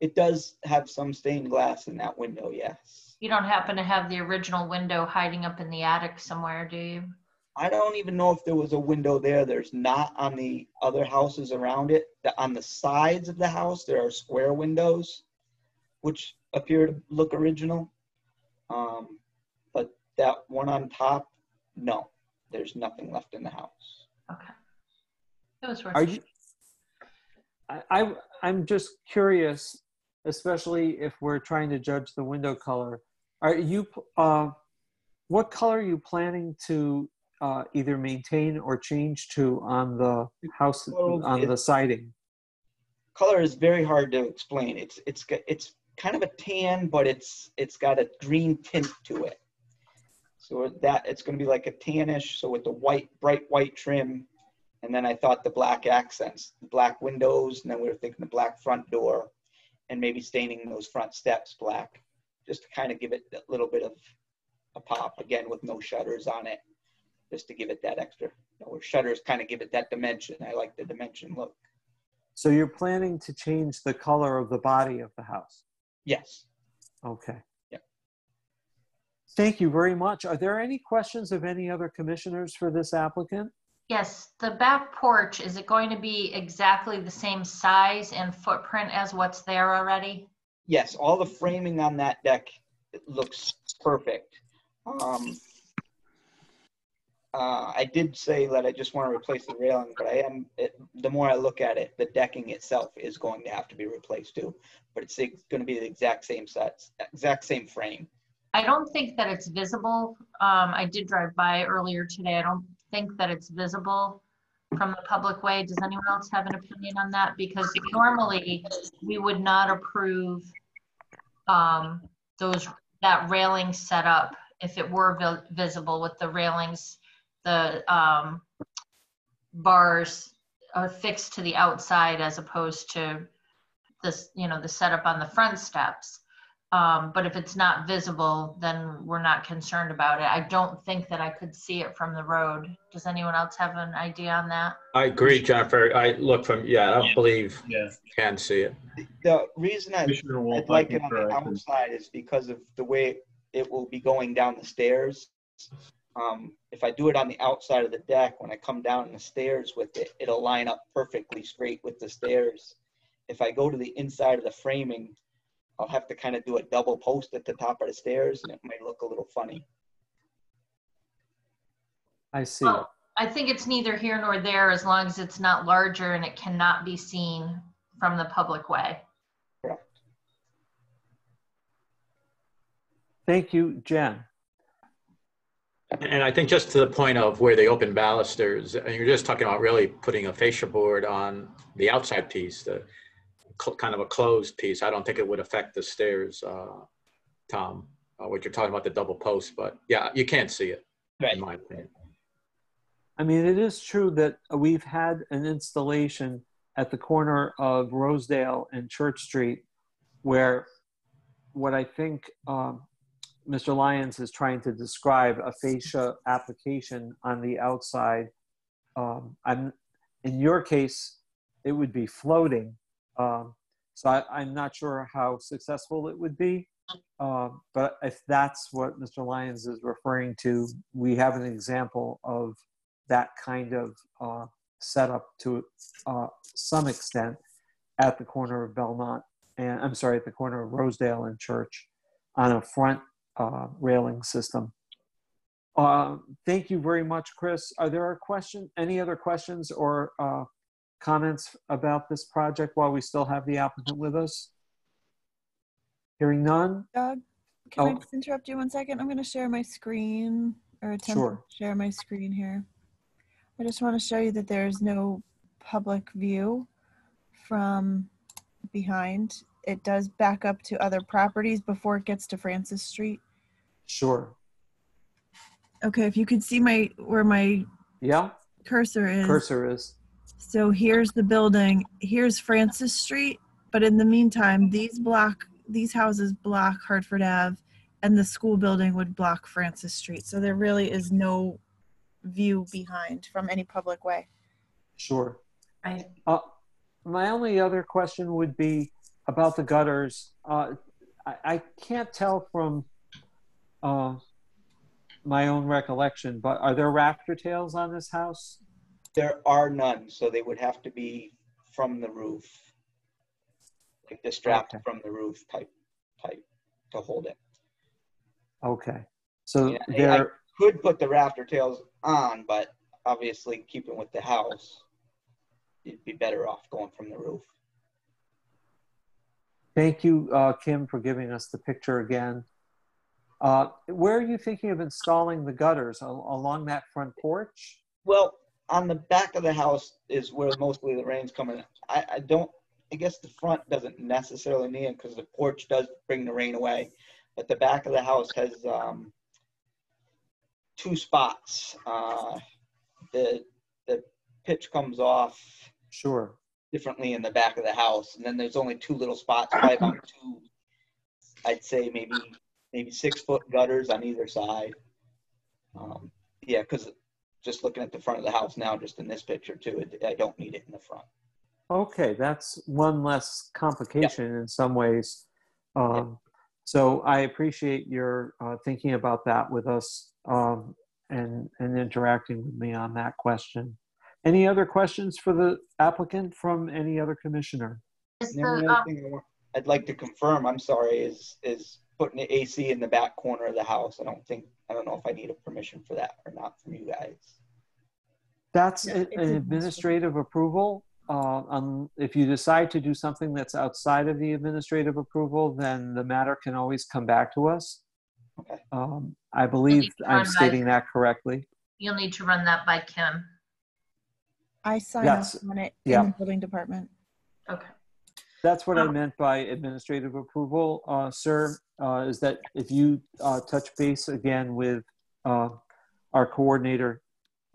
It does have some stained glass in that window, yes. You don't happen to have the original window hiding up in the attic somewhere, do you? I don't even know if there was a window there. There's not on the other houses around it. The, on the sides of the house, there are square windows, which appear to look original. Um, but that one on top, no, there's nothing left in the house. Okay. It was worth Are a you? I, I I'm just curious, especially if we're trying to judge the window color. Are you? Uh, what color are you planning to uh, either maintain or change to on the house Well, on the siding? Color is very hard to explain. It's it's it's kind of a tan, but it's it's got a green tint to it. So that it's going to be like a tannish. So with the white, bright white trim, and then I thought the black accents, the black windows, and then we were thinking the black front door, and maybe staining those front steps black, just to kind of give it a little bit of a pop. Again, with no shutters on it, just to give it that extra. You know, where shutters kind of give it that dimension. I like the dimension look. So you're planning to change the color of the body of the house? Yes. Okay. Yep. Thank you very much. Are there any questions of any other commissioners for this applicant? Yes, the back porch, is it going to be exactly the same size and footprint as what's there already? yes, all the framing on that deck it looks perfect. Um, uh, I did say that I just want to replace the railing, but I am, it, the more I look at it, the decking itself is going to have to be replaced too. But it's going to be the exact same sets, exact same frame. I don't think that it's visible. Um, I did drive by earlier today. I don't think that it's visible from the public way. Does anyone else have an opinion on that? Because normally we would not approve um, those, that railing set up if it were vi- visible with the railings, the um, bars affixed to the outside as opposed to this, you know, the setup on the front steps. Um, but if it's not visible, then we're not concerned about it. I don't think that I could see it from the road. Does anyone else have an idea on that? I agree, Jennifer. I look from, yeah, I don't believe Yeah. can see it. The reason I, Wolf, I'd like I it on the outside is because of the way it will be going down the stairs. um, if I do it on the outside of the deck, when I come down the stairs with it, it'll line up perfectly straight with the stairs. If I go to the inside of the framing, I'll have to kind of do a double post at the top of the stairs and it might look a little funny. I see. Well, I think it's neither here nor there as long as it's not larger and it cannot be seen from the public way. Correct. Thank you, Jen. And I think just to the point of where the open balusters, and you're just talking about really putting a fascia board on the outside piece, the cl- kind of a closed piece. I don't think it would affect the stairs, uh, Tom, uh, what you're talking about, the double post, but yeah, you can't see it, Right. in my opinion. I mean, it is true that we've had an installation at the corner of Rosedale and Church Street where what I think um, Mr. Lyons is trying to describe a fascia application on the outside. Um, I'm, in your case, it would be floating. Um, so I, I'm not sure how successful it would be. Um, but if that's what Mr. Lyons is referring to, we have an example of that kind of uh, setup to uh, some extent at the corner of Belmont and I'm sorry, at the corner of Rosedale and Church on a front uh, railing system. Uh, thank you very much, Chris. Are there a question, any other questions or uh, comments about this project while we still have the applicant with us? Hearing none? Doug, can I Oh. just interrupt you one second? I'm going to share my screen or attempt Sure. to share my screen here. I just want to show you that there is no public view from behind. It does back up to other properties before it gets to Francis Street. Sure. Okay, if you could see my where my Yeah, cursor is. cursor is. So here's the building. Here's Francis Street. But in the meantime, these block these houses block Hartford Ave, and the school building would block Francis Street. So there really is no view behind from any public way. Sure. I, Uh, my only other question would be about the gutters. Uh, I, I can't tell from uh, my own recollection, but are there rafter tails on this house? There are none, so they would have to be from the roof. Like the strapped Okay. from the roof type, type to hold it. Okay. So Yeah, I- I there, could put the rafter tails on, but obviously keeping with the house, you'd be better off going from the roof. thank you, uh, Kim, for giving us the picture again. Uh, where are you thinking of installing the gutters? Al- along that front porch? Well, on the back of the house is where mostly the rain's coming. I, I don't, I guess the front doesn't necessarily need it because the porch does bring the rain away. But the back of the house has um, two spots. Uh, the the pitch comes off Sure. differently in the back of the house, and then there's only two little spots, probably about *clears throat* two. I'd say maybe maybe six foot gutters on either side. Um, yeah, because just looking at the front of the house now, just in this picture too, it, I don't need it in the front. Okay, that's one less complication in some ways. Um, So I appreciate your uh, thinking about that with us um, and, and interacting with me on that question. Any other questions for the applicant from any other commissioner? is And then the, the other um, thing I want- I'd like to confirm, I'm sorry, is is putting the AC in the back corner of the house. I don't think I don't know if I need a permission for that or not from you guys. That's Yeah, a- an administrative approval. Uh, um, If you decide to do something that's outside of the administrative approval, then the matter can always come back to us. Okay. Um, I believe I'm run by- stating that correctly. you'll need to run that by Kim. I sign off on it Yeah. in the building department. Okay. That's what I Um, meant by administrative approval, uh, sir, uh, is that if you uh, touch base again with uh, our coordinator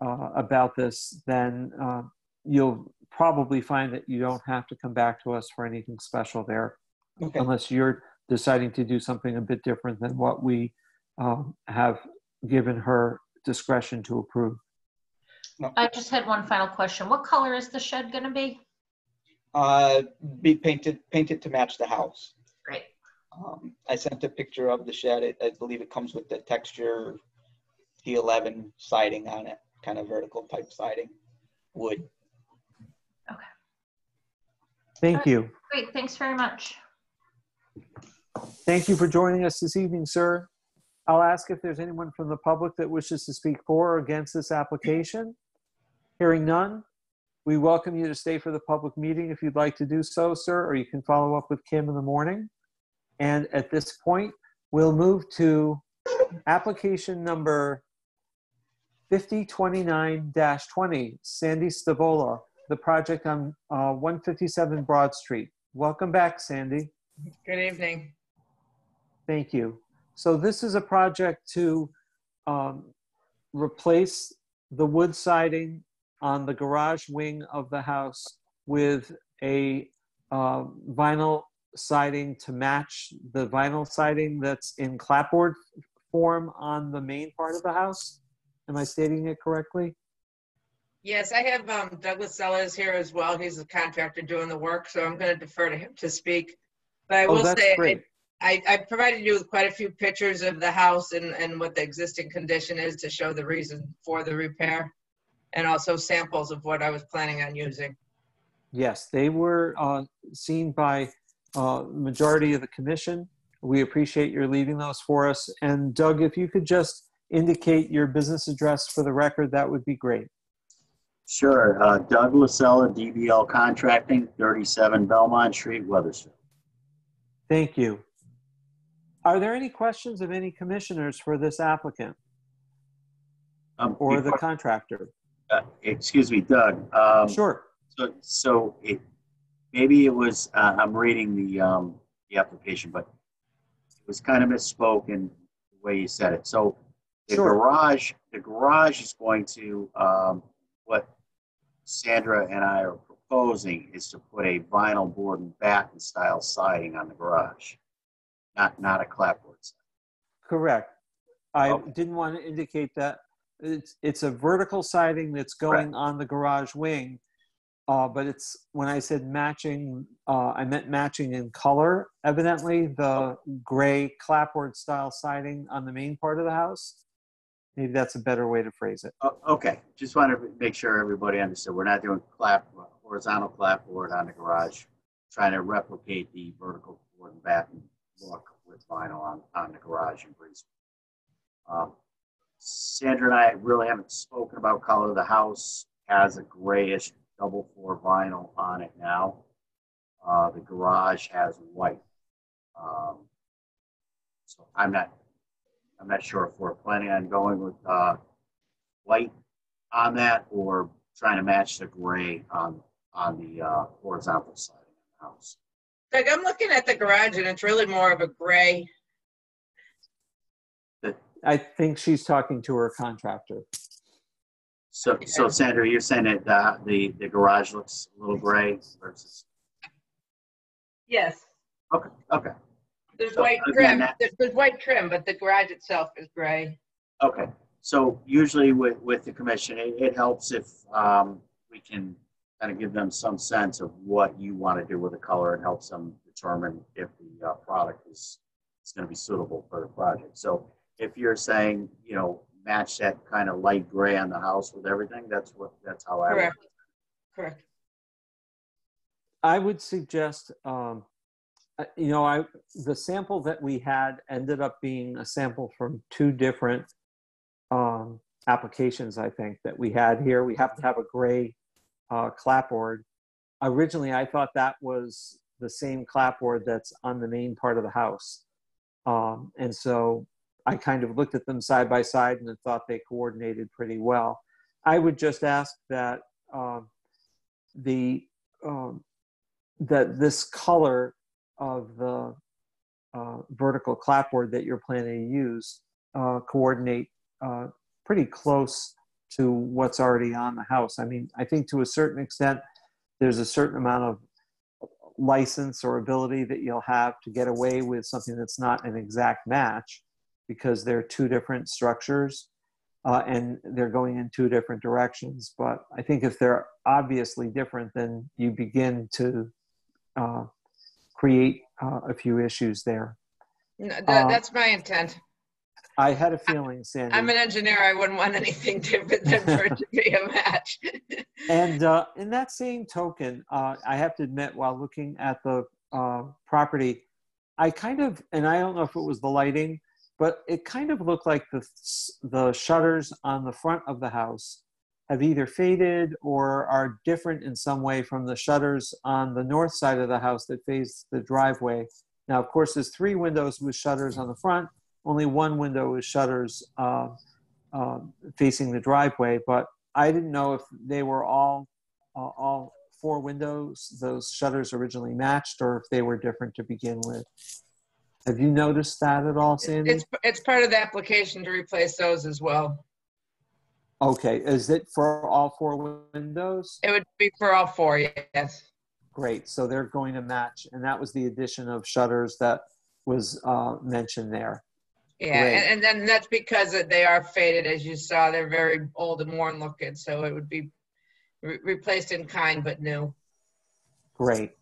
uh, about this, then uh, you'll probably find that you don't have to come back to us for anything special there, Okay. unless you're deciding to do something a bit different than what we um, have given her discretion to approve. I just had one final question. What color is the shed gonna be? Uh, be painted painted to match the house. Great. Um, I sent a picture of the shed. It, I believe it comes with the texture HD11 siding on it, kind of vertical type siding, wood. Okay. Thank you. Great, thanks very much. Thank you for joining us this evening, sir. I'll ask if there's anyone from the public that wishes to speak for or against this application. Hearing none, we welcome you to stay for the public meeting if you'd like to do so, sir, or you can follow up with Kim in the morning. And at this point, we'll move to application number 5029-20, Sandy Stavola, the project on uh, 157 Broad Street. Welcome back, Sandy. Good evening. Thank you. So this is a project to um, replace the wood siding on the garage wing of the house with a uh, vinyl siding to match the vinyl siding that's in clapboard form on the main part of the house. Am I stating it correctly? Yes, I have um, Douglas Sellers here as well. He's the contractor doing the work, so I'm going to defer to him to speak. But I Oh, will say, great. I, I provided you with quite a few pictures of the house and, and what the existing condition is to show the reason for the repair, and also samples of what I was planning on using. Yes, they were uh, seen by uh, majority of the commission. We appreciate your leaving those for us. And Doug, if you could just indicate your business address for the record, that would be great. Sure. Uh, Doug Lasella, DBL Contracting, 37 Belmont Street, Wethersfield. Thank you. Are there any questions of any commissioners for this applicant Um, or the contractor? Uh, excuse me, Doug. Um, Sure. So, so it maybe it was. Uh, I'm reading the um, the application, but it was kind of misspoken the way you said it. So the Sure. garage, the garage is going to um, what Sandra and I are proposing is to put a vinyl board and batten style siding on the garage, not not a clapboard. siding. Correct. I Okay. didn't want to indicate that. It's, it's a vertical siding that's going on the garage wing. Uh, but it's, when I said matching, uh, I meant matching in color. Evidently, the gray clapboard style siding on the main part of the house. Maybe that's a better way to phrase it. Oh, okay, just want to make sure everybody understood. We're not doing clap, horizontal clapboard on the garage, trying to replicate the vertical board and batten look with vinyl on, on the garage and breeze. Um, Sandra and I really haven't spoken about color. Of the house has a grayish double four vinyl on it now. Uh, the garage has white. Um, so I'm not, I'm not sure if we're planning on going with, uh, white on that or trying to match the gray on, on the, uh, horizontal side of the house. Doug, I'm looking at the garage and it's really more of a gray. I think she's talking to her contractor. So, so Sandra, you're saying that the, the, the garage looks a little gray versus, Yes. okay, okay, There's So, white other trim. that- There's- There's white trim, but the garage itself is gray. okay. So usually with, with the commission, it, it helps if, um, we can kind of give them some sense of what you want to do with the color. It helps them determine if the, uh, product is, is going to be suitable for the project. So if you're saying, you know, match that kind of light gray on the house with everything, that's what, that's how I would. Correct. Correct. I would suggest, um, uh, you know, I the sample that we had ended up being a sample from two different um, applications. I think that we had here. We happen to have a gray uh, clapboard. Originally, I thought that was the same clapboard that's on the main part of the house, um, and so I kind of looked at them side by side and thought they coordinated pretty well. I would just ask that um, the um, that this color of the uh, vertical clapboard that you're planning to use uh, coordinate uh, pretty close to what's already on the house. I mean, I think to a certain extent, there's a certain amount of license or ability that you'll have to get away with something that's not an exact match because they're two different structures uh, and they're going in two different directions. But I think if they're obviously different, then you begin to uh, create uh, a few issues there. No, that, that's my intent. I had a feeling, Sandy. I'm an engineer. I wouldn't want anything different than for it to be a match. *laughs* And uh, in that same token, uh, I have to admit, while looking at the uh, property, I kind of, and I don't know if it was the lighting, but it kind of looked like the the shutters on the front of the house have either faded or are different in some way from the shutters on the north side of the house that face the driveway. Now, of course, there's three windows with shutters on the front. Only one window with shutters uh, uh, facing the driveway, but I didn't know if they were all uh, all four windows, those shutters originally matched, or if they were different to begin with. Have you noticed that at all, Sandy? It's, it's part of the application to replace those as well. Okay, is it for all four windows? It would be for all four, yes. Great, so they're going to match, and that was the addition of shutters that was uh, mentioned there. Yeah, Great. and, and then that's because they are faded, as you saw. They're very old and worn looking, so it would be re- replaced in kind but new. Great.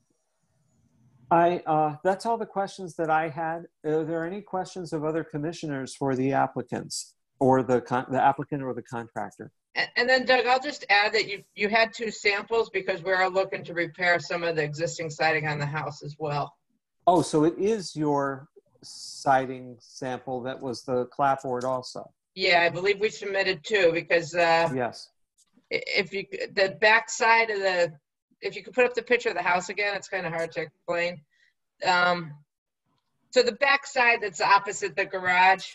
I, uh, that's all the questions that I had. Are there any questions of other commissioners for the applicants or the, con- the applicant or the contractor? And, and then Doug, I'll just add that you, you had two samples because we are looking to repair some of the existing siding on the house as well. Oh, so it is your siding sample that was the clapboard also? Yeah, I believe we submitted two because uh, Yes. if you, the back side of the, if you could put up the picture of the house again, it's kind of hard to explain. Um, so the back side that's opposite the garage,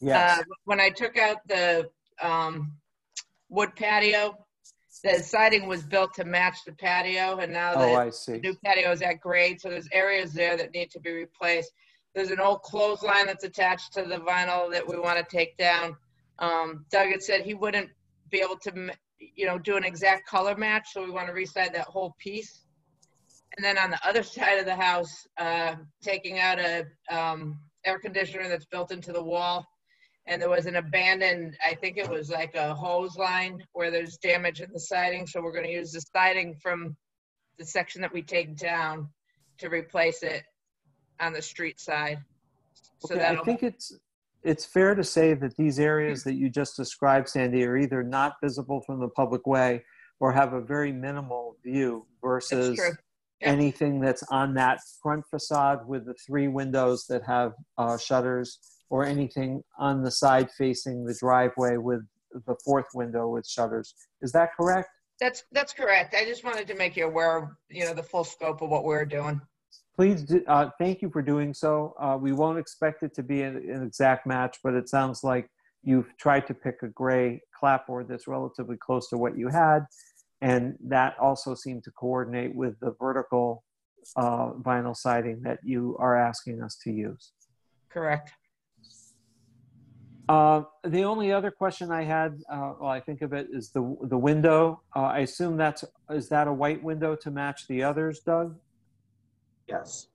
Yes. uh, when I took out the um, wood patio, the siding was built to match the patio, and now Oh, the I see. new patio is at grade, so there's areas there that need to be replaced. There's an old clothesline that's attached to the vinyl that we want to take down. Um, Doug had said he wouldn't be able to, m- you know, do an exact color match, so we want to reside that whole piece. And then on the other *laughs* side of the house, uh, taking out a um, air conditioner that's built into the wall. And there was an abandoned, I think it was like a hose line where there's damage in the siding. So we're going to use the siding from the section that we take down to replace it on the street side. So Okay, I think it's, it's fair to say that these areas that you just described, Sandy, are either not visible from the public way or have a very minimal view versus. Yeah. anything that's on that front facade with the three windows that have uh, shutters or anything on the side facing the driveway with the fourth window with shutters. Is that correct? that's, that's correct. I just wanted to make you aware of, you know, the full scope of what we're doing. Please, do, uh, thank you for doing so. Uh, we won't expect it to be an, an exact match, but it sounds like you've tried to pick a gray clapboard that's relatively close to what you had. And that also seemed to coordinate with the vertical uh, vinyl siding that you are asking us to use. Correct. Uh, the only other question I had, uh, well, I think of it, is the the window. Uh, I assume that's is that a white window to match the others, Doug? Yes.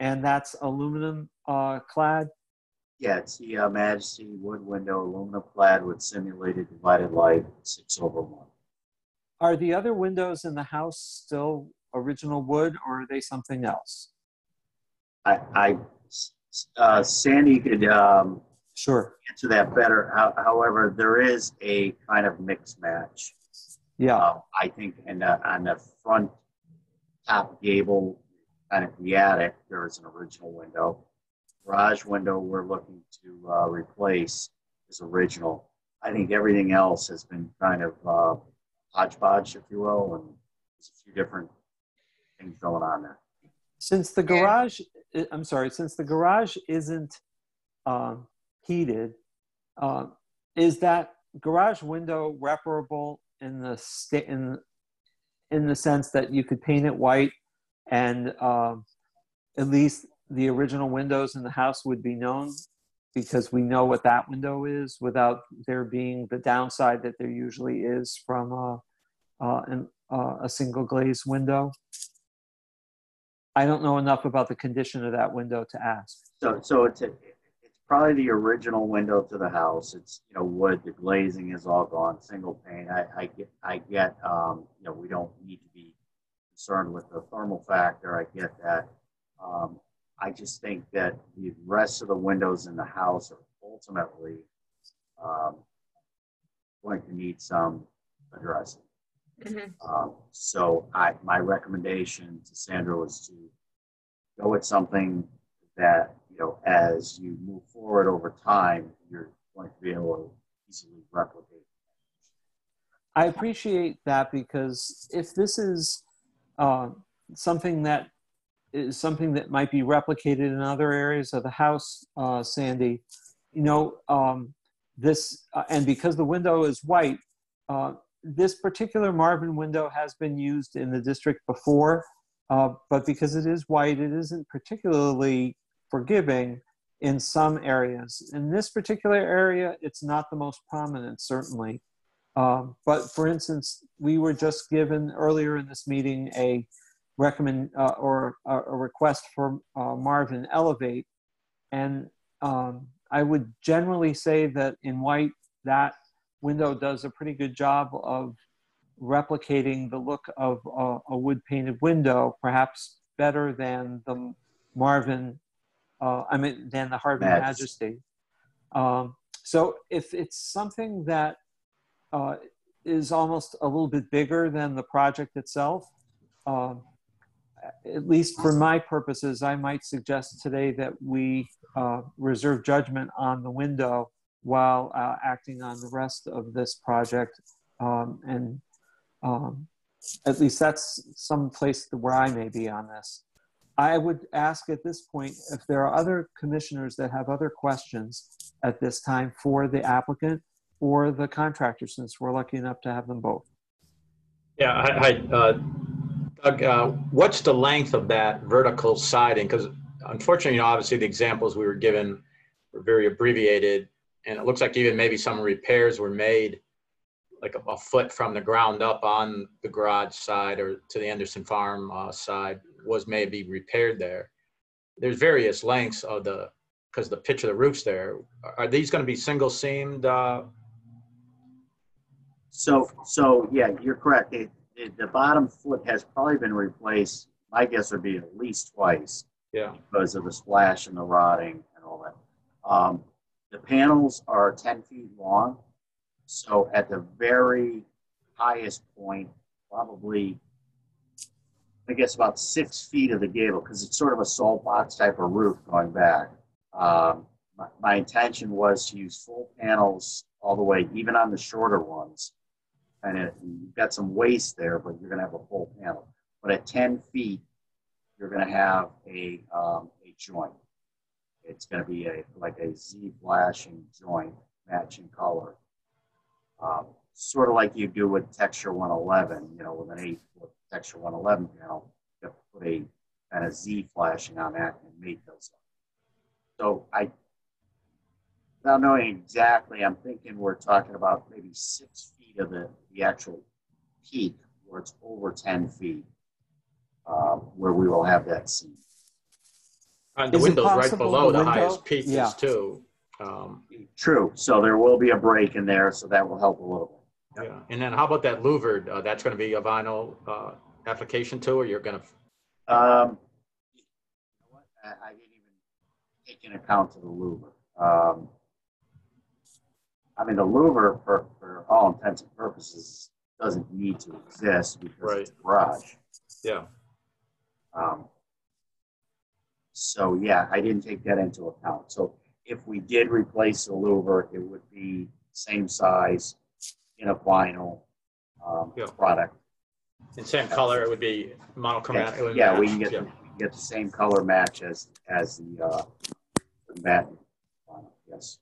And that's aluminum uh, clad. Yeah, it's the uh, Majesty wood window, aluminum clad with simulated divided light, six over one. Are the other windows in the house still original wood, or are they something else? I, I, uh, Sandy could um, Sure. answer that better. How, however, there is a kind of mix match. Yeah. Uh, I think in the, on the front top gable, kind of the attic, there is an original window. Garage window we're looking to uh, replace is original. I think everything else has been kind of uh, hodgepodge, if you will, and there's a few different things going on there. Since the garage, I- I'm sorry, since the garage isn't um, heated, uh, is that garage window reparable in the sta- in in the sense that you could paint it white and um, at least the original windows in the house would be known because we know what that window is without there being the downside that there usually is from a, uh, an, uh, a single glazed window. I don't know enough about the condition of that window to ask. So, so it's a, it's probably the original window to the house. It's you know wood. The glazing is all gone, single pane. I, I get, I get. Um, you know, we don't need to be concerned with the thermal factor. I get that. Um, I just think that the rest of the windows in the house are ultimately um, going to need some addressing. Mhm. Um, so I, my recommendation to Sandra was to go with something that, you know, as you move forward over time, you're going to be able to easily replicate. I appreciate that because if this is uh, something that is something that might be replicated in other areas of the house, uh, Sandy, you know, um, this, uh, and because the window is white, uh, this particular Marvin window has been used in the district before, uh, but because it is white, it isn't particularly forgiving in some areas. In this particular area, it's not the most prominent, certainly. Um, but for instance, we were just given earlier in this meeting a recommend uh, or a, a request for uh, Marvin Elevate, and um, I would generally say that in white that window does a pretty good job of replicating the look of a, a wood painted window, perhaps better than the Marvin, uh, I mean, than the Harvey Majesty. Majesty. Um, so if it's something that uh, is almost a little bit bigger than the project itself. Um, at least for my purposes, I might suggest today that we uh, reserve judgment on the window while uh, acting on the rest of this project. Um, and um, at least that's some place where I may be on this. I would ask at this point if there are other commissioners that have other questions at this time for the applicant or the contractor, since we're lucky enough to have them both. Yeah, uh, Doug, uh, what's the length of that vertical siding? Because unfortunately, you know, obviously the examples we were given were very abbreviated, and it looks like even maybe some repairs were made like a, a foot from the ground up on the garage side or to the Anderson Farm uh, side was maybe repaired there. There's various lengths of the, because the pitch of the roof's there. Are these going to be single seamed? Uh, So, so yeah, you're correct. It, it, the bottom foot has probably been replaced. My guess would be at least twice yeah. because of the splash and the rotting and all that. Um, the panels are 10 feet long. So at the very highest point, probably, I guess about six feet of the gable, because it's sort of a salt box type of roof going back. Um, my, my intention was to use full panels all the way, even on the shorter ones. And you've got some waste there, but you're going to have a full panel. But at 10 feet, you're going to have a, um, a joint. It's going to be a like a Z flashing joint, matching color. Um, sort of like you do with Texture 111, you know, with an 8 foot Texture 111 panel, you have to put a kind of Z flashing on that and make those up. So I, without knowing exactly, I'm thinking we're talking about maybe six feet of the, the actual peak where it's over 10 feet, uh, where we will have that seam. and the Is it window's right possible below the the, window- highest peak Yeah. is too. Um, True. So there will be a break in there, so that will help a little bit. yeah. And then how about that louvered? Uh, that's going to be a vinyl uh, application too, or you're going to? Um, you know what? I, I didn't even take in account to the louver. Um, I mean, the louver, for, for all intents and purposes, doesn't need to exist because it's a garage. Yeah. Um, so yeah, I didn't take that into account. So if we did replace the louver, it would be same size in a vinyl um, Yeah. product. In same color, it would be monochromatic. would Yeah, we can get, yeah. the, we can get the same color match as, as the, uh, the matte. vinyl, Yes.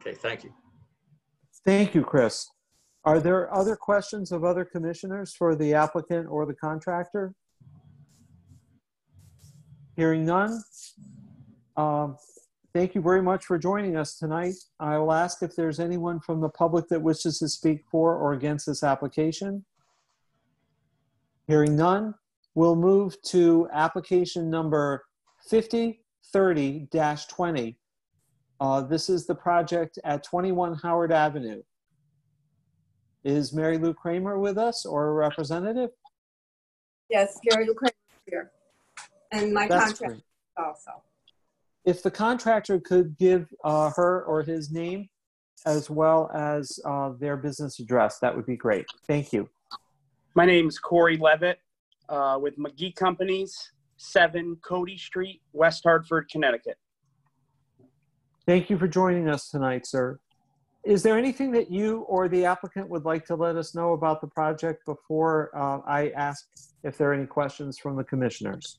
Okay, thank you. Thank you, Chris. Are there other questions of other commissioners for the applicant or the contractor? Hearing none. Um, Thank you very much for joining us tonight. I will ask if there's anyone from the public that wishes to speak for or against this application. Hearing none, we'll move to application number 5030-20. Uh, This is the project at 21 Howard Avenue. Is Mary Lou Kramer with us or a representative? Yes, Mary Lou Kramer is here. And my That's contract great. also. if the contractor could give uh, her or his name as well as uh, their business address, that would be great. Thank you. My name is Corey Levitt uh, with McGee Companies, 7 Cody Street, West Hartford, Connecticut. Thank you for joining us tonight, sir. Is there anything that you or the applicant would like to let us know about the project before uh, I ask if there are any questions from the commissioners?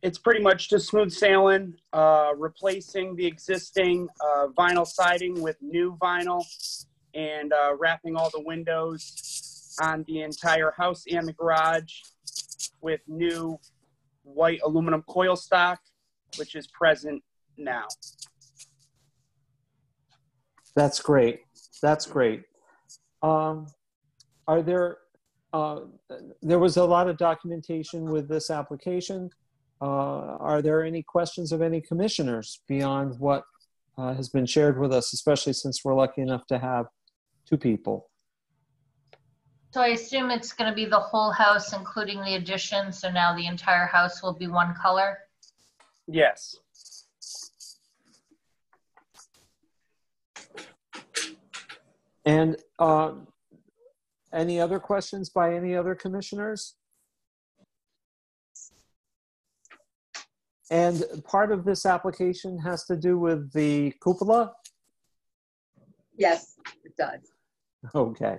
It's pretty much just smooth sailing, uh, replacing the existing uh, vinyl siding with new vinyl and uh, wrapping all the windows on the entire house and the garage with new white aluminum coil stock, which is present now. That's great. That's great. Um, are there, uh, there was a lot of documentation with this application. Uh, are there any questions of any commissioners beyond what uh, has been shared with us, especially since we're lucky enough to have two people? So I assume it's going to be the whole house, including the addition. So now the entire house will be one color. Yes. And uh, any other questions by any other commissioners? And part of this application has to do with the cupola? Yes, it does. Okay.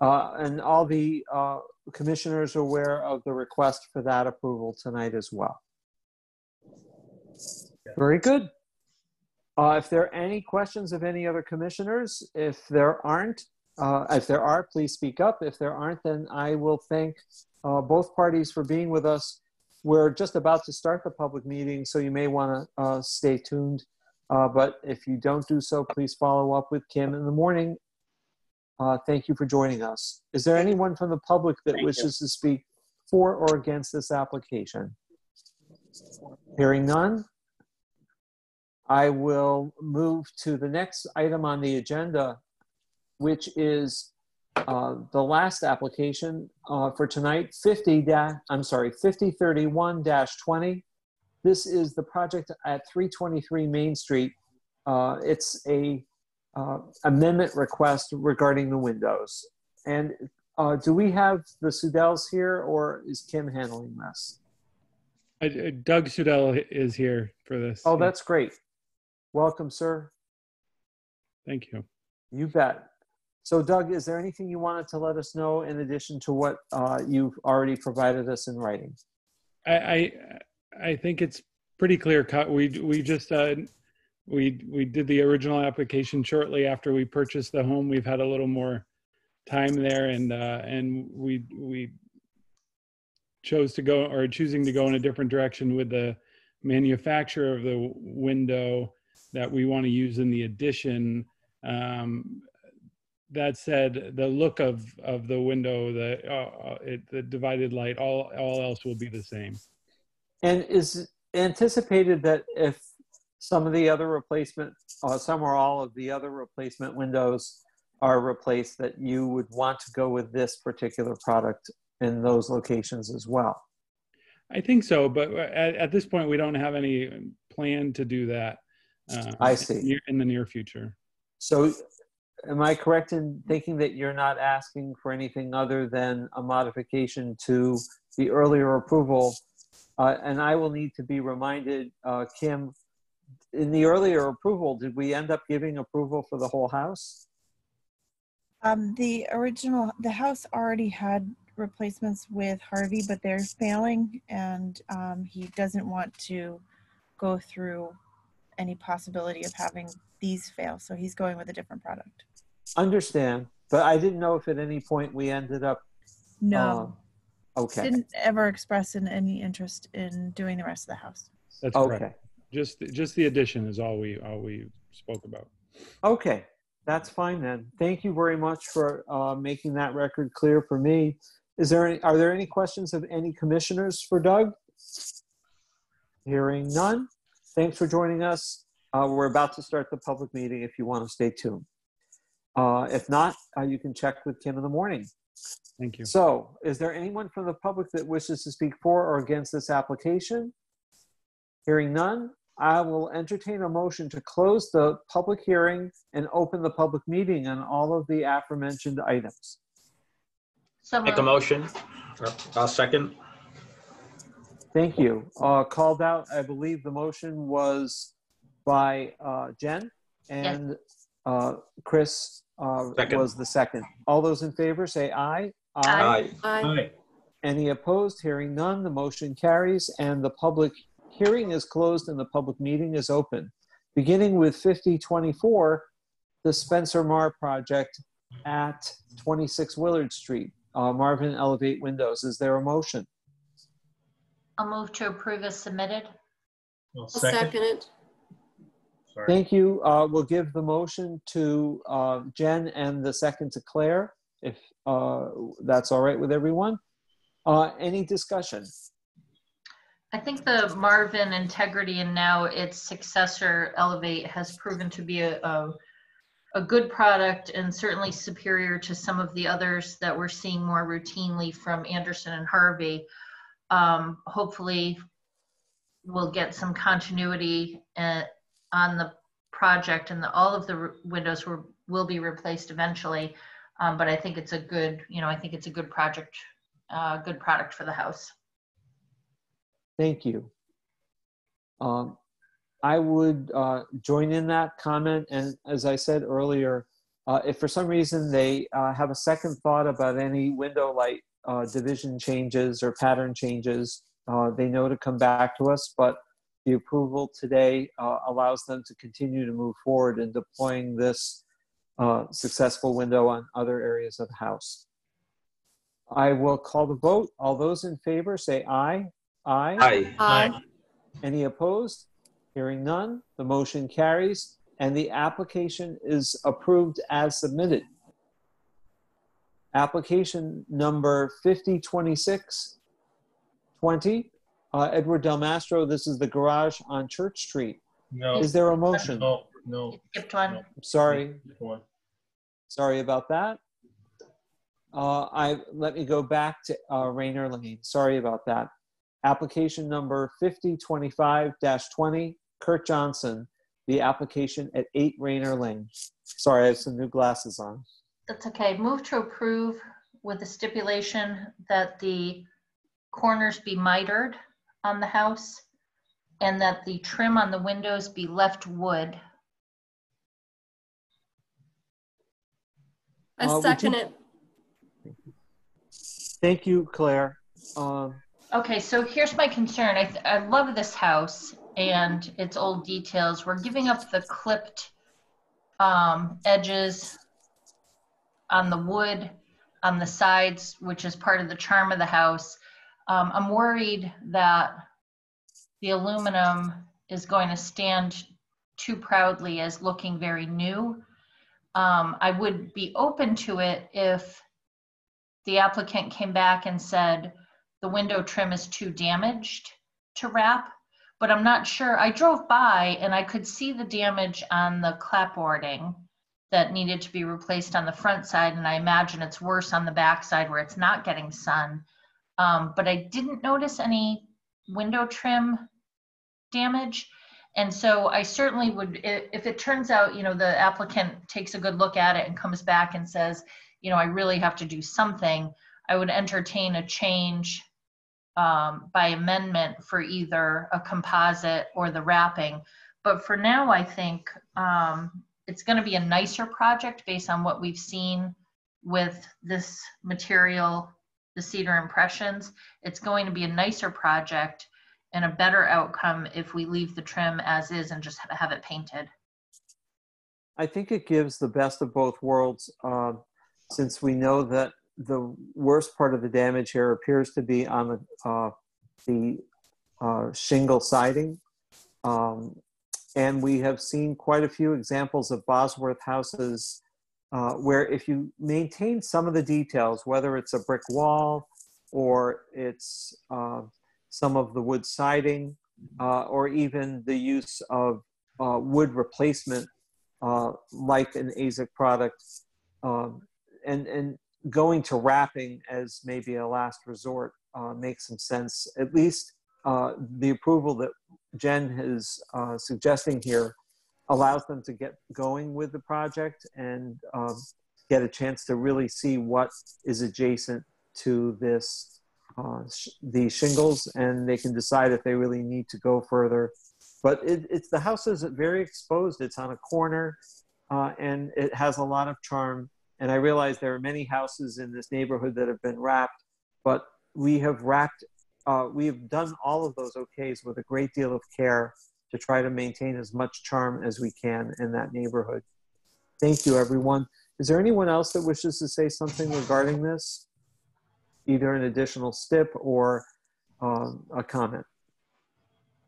Uh, And all the uh, commissioners are aware of the request for that approval tonight as well. Very good. Uh, If there are any questions of any other commissioners, if there aren't, uh, if there are, please speak up. If there aren't, then I will thank uh, both parties for being with us. We're just about to start the public meeting, so you may want to stay tuned. Uh, But if you don't do so, please follow up with Kim in the morning. Uh, Thank you for joining us. Is there anyone from the public that Thank you. wishes to speak for or against this application? Hearing none, I will move to the next item on the agenda, which is uh, the last application uh, for tonight, 50 dash, I'm sorry, 5031-20. This is the project at 323 Main Street. Uh, It's a uh, amendment request regarding the windows. And uh, do we have the Sudells here or is Kim handling this? Doug Sudell is here for this. Oh, that's great. Welcome, sir. Thank you. You bet. So Doug, is there anything you wanted to let us know in addition to what uh, you've already provided us in writing? I, I I think it's pretty clear cut. We we just uh, we we did the original application shortly after we purchased the home. We've had a little more time there, and uh, and we we chose to go or choosing to go in a different direction with the manufacturer of the window that we want to use in the addition. Um, that said, the look of of the window, the uh, uh, it, the divided light, all all else will be the same. And is anticipated that if some of the other replacement, uh, some or all of the other replacement windows are replaced, that you would want to go with this particular product in those locations as well? I think so, but at, at this point, we don't have any plan to do that. Uh, I see. In, in the near future. So am I correct in thinking that you're not asking for anything other than a modification to the earlier approval? Uh, and I will need to be reminded, uh, Kim, in the earlier approval, did we end up giving approval for the whole house? Um, the original, the house already had replacements with Harvey, but they're failing and um, he doesn't want to go through any possibility of having these fail. So he's going with a different product. Understand, but I didn't know if at any point we ended up. No, um, Okay, didn't ever express in any interest in doing the rest of the house. That's okay, correct. Just just the addition is all we all we spoke about. okay. That's fine then. Thank you very much for uh, making that record clear for me. Is there any, are there any questions of any commissioners for Doug? Hearing none. Thanks for joining us. Uh, we're about to start the public meeting if you want to stay tuned. Uh, if not, uh, you can check with Kim in the morning. Thank you. So, is there anyone from the public that wishes to speak for or against this application? Hearing none, I will entertain a motion to close the public hearing and open the public meeting on all of the aforementioned items. So Make a moved. motion. I'll second. Thank you. Uh, Called out, I believe the motion was by uh, Jen and uh, Chris uh, Second. was the second. All those in favor say aye. Aye. Aye. Any opposed? Hearing none, the motion carries and the public hearing is closed and the public meeting is open. Beginning with 5024, the Spencer Mar project at 26 Willard Street, uh, Marvin Elevate Windows. Is there a motion? I'll move to approve as submitted. I'll I'll second. second it. Sorry. Thank you. Uh, We'll give the motion to uh, Jen and the second to Claire, if uh, that's all right with everyone. Uh, Any discussion? I think the Marvin Integrity and now its successor Elevate has proven to be a, a, a good product and certainly superior to some of the others that we're seeing more routinely from Andersen and Harvey. Um, hopefully, we'll get some continuity uh, on the project and the, all of the r- windows will, will be replaced eventually. Um, but I think it's a good, you know, I think it's a good project, uh, good product for the house. Thank you. Um, I would uh, join in that comment, and as I said earlier, uh, if for some reason they uh, have a second thought about any window light uh, division changes or pattern changes, uh, they know to come back to us. But the approval today uh, allows them to continue to move forward in deploying this uh, successful window on other areas of the house. I will call the vote. All those in favor say aye. Aye. Aye. Aye. Any opposed? Hearing none, the motion carries and the application is approved as submitted. Application number 502620, uh, Edward Del Mastro, this is the garage on Church Street. No. Is there a motion? No, no. Skipped one. I'm Sorry, One. sorry about that. Uh, I, let me go back to uh, Rayner Lane, sorry about that. Application number 5025-20, Kurt Johnson, the application at 8 Rayner Lane. Sorry, I have some new glasses on. That's okay. Move to approve with the stipulation that the corners be mitered on the house and that the trim on the windows be left wood. I Uh, would second you- it. Thank you, Claire. Um, Okay, so here's my concern. I, th- I love this house and its old details. We're giving up the clipped um, edges on the wood on the sides, which is part of the charm of the house. Um, I'm worried that the aluminum is going to stand too proudly as looking very new. Um, I would be open to it if the applicant came back and said, the window trim is too damaged to wrap, but I'm not sure. I drove by and I could see the damage on the clapboarding that needed to be replaced on the front side, and I imagine it's worse on the back side where it's not getting sun. Um, but I didn't notice any window trim damage. And so I certainly would, if it turns out, you know, the applicant takes a good look at it and comes back and says, you know, I really have to do something, I would entertain a change um, by amendment for either a composite or the wrapping. But for now, I think um, it's going to be a nicer project based on what we've seen with this material, the cedar impressions. It's going to be a nicer project and a better outcome if we leave the trim as is and just have it painted. I think it gives the best of both worlds, uh, since we know that the worst part of the damage here appears to be on the uh, the uh, shingle siding, um, and we have seen quite a few examples of Bosworth houses uh, where if you maintain some of the details, whether it's a brick wall or it's uh, some of the wood siding, uh, or even the use of uh, wood replacement uh, like an AZEK product, um, and and going to wrapping as maybe a last resort uh, makes some sense. At least the approval that Jen is uh, suggesting here allows them to get going with the project and um, get a chance to really see what is adjacent to this uh, sh- these shingles, and they can decide if they really need to go further. But it, it's the house is very exposed. It's on a corner, uh, and it has a lot of charm. And I realize there are many houses in this neighborhood that have been wrapped, but we have wrapped. Uh, we have done all of those okays with a great deal of care to try to maintain as much charm as we can in that neighborhood. Thank you, everyone. Is there anyone else that wishes to say something regarding this? Either an additional stip or um, a comment?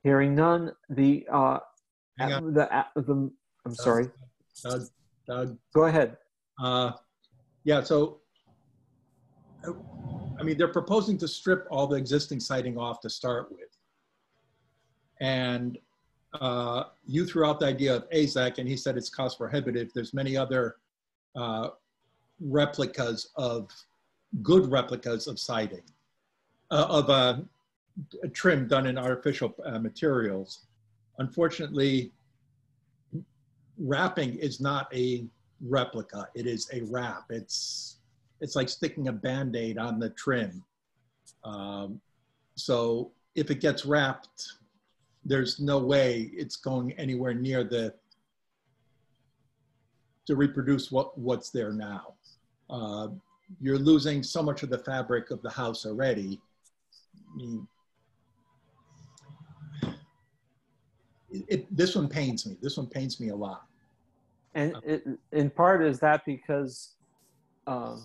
Hearing none, the, uh, the, uh, the, I'm sorry, Doug, Doug, go ahead. uh, yeah, so, I mean, they're proposing to strip all the existing siding off to start with. And uh, you threw out the idea of AZEK, and he said it's cost prohibitive. There's many other uh, replicas of, good replicas of siding, uh, of a trim done in artificial uh, materials. Unfortunately, wrapping is not a replica. It is a wrap. It's it's like sticking a band-aid on the trim. Um, so if it gets wrapped, there's no way it's going anywhere near the to reproduce what what's there now. Uh, you're losing so much of the fabric of the house already. I mean, it, it, this one pains me. This one pains me a lot. And it, in part, is that because um,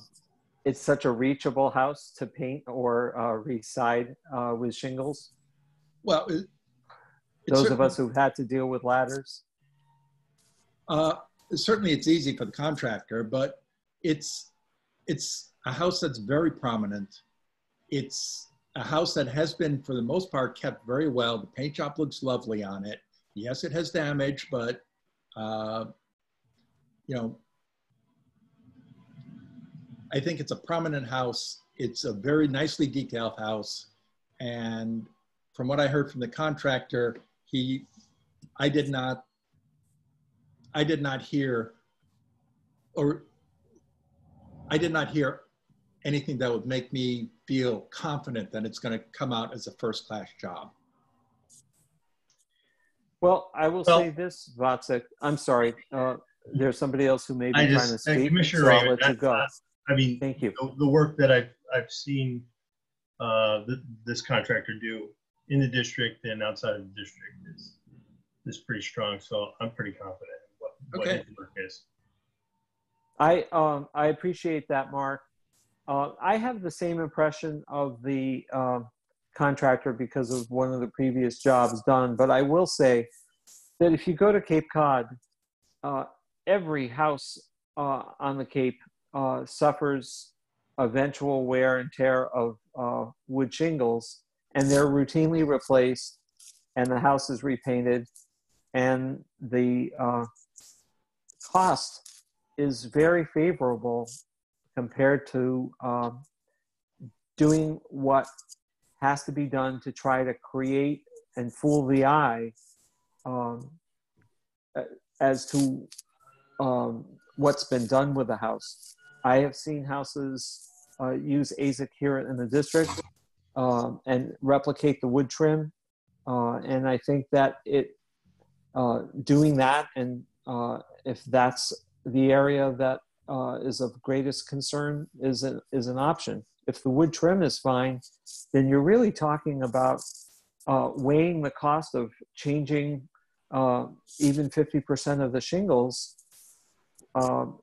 it's such a reachable house to paint or uh, reside uh, with shingles? Well, it, Those of us who've had to deal with ladders? Uh, certainly, it's easy for the contractor, but it's it's a house that's very prominent. It's a house that has been, for the most part, kept very well. The paint job looks lovely on it. Yes, it has damage, but uh, you know, I think it's a prominent house. It's a very nicely detailed house, and from what I heard from the contractor, he, I did not I did not hear, or I did not hear anything that would make me feel confident that it's going to come out as a first class job. Well, I will say this, Vasek. I'm sorry. Uh, there's somebody else who may be I trying just, to speak, Commissioner so I'll Raymond, let you go. that- I mean, Thank you. the, the work that I've, I've seen uh, th- this contractor do in the district and outside of the district is, is pretty strong. So I'm pretty confident in what, what Okay. his work is. I um, I appreciate that, Mark. Uh, I have the same impression of the um, contractor because of one of the previous jobs done. But I will say that if you go to Cape Cod, uh, every house uh, on the Cape uh, suffers eventual wear and tear of uh, wood shingles, and they're routinely replaced, and the house is repainted, and the uh, cost is very favorable compared to um, doing what has to be done to try to create and fool the eye um, as to um, what's been done with the house. I have seen houses uh, use AZEK here in the district um, and replicate the wood trim. Uh, and I think that it uh, doing that, and uh, if that's the area that uh, is of greatest concern, is an, is an option. If the wood trim is fine, then you're really talking about uh, weighing the cost of changing even 50% of the shingles um,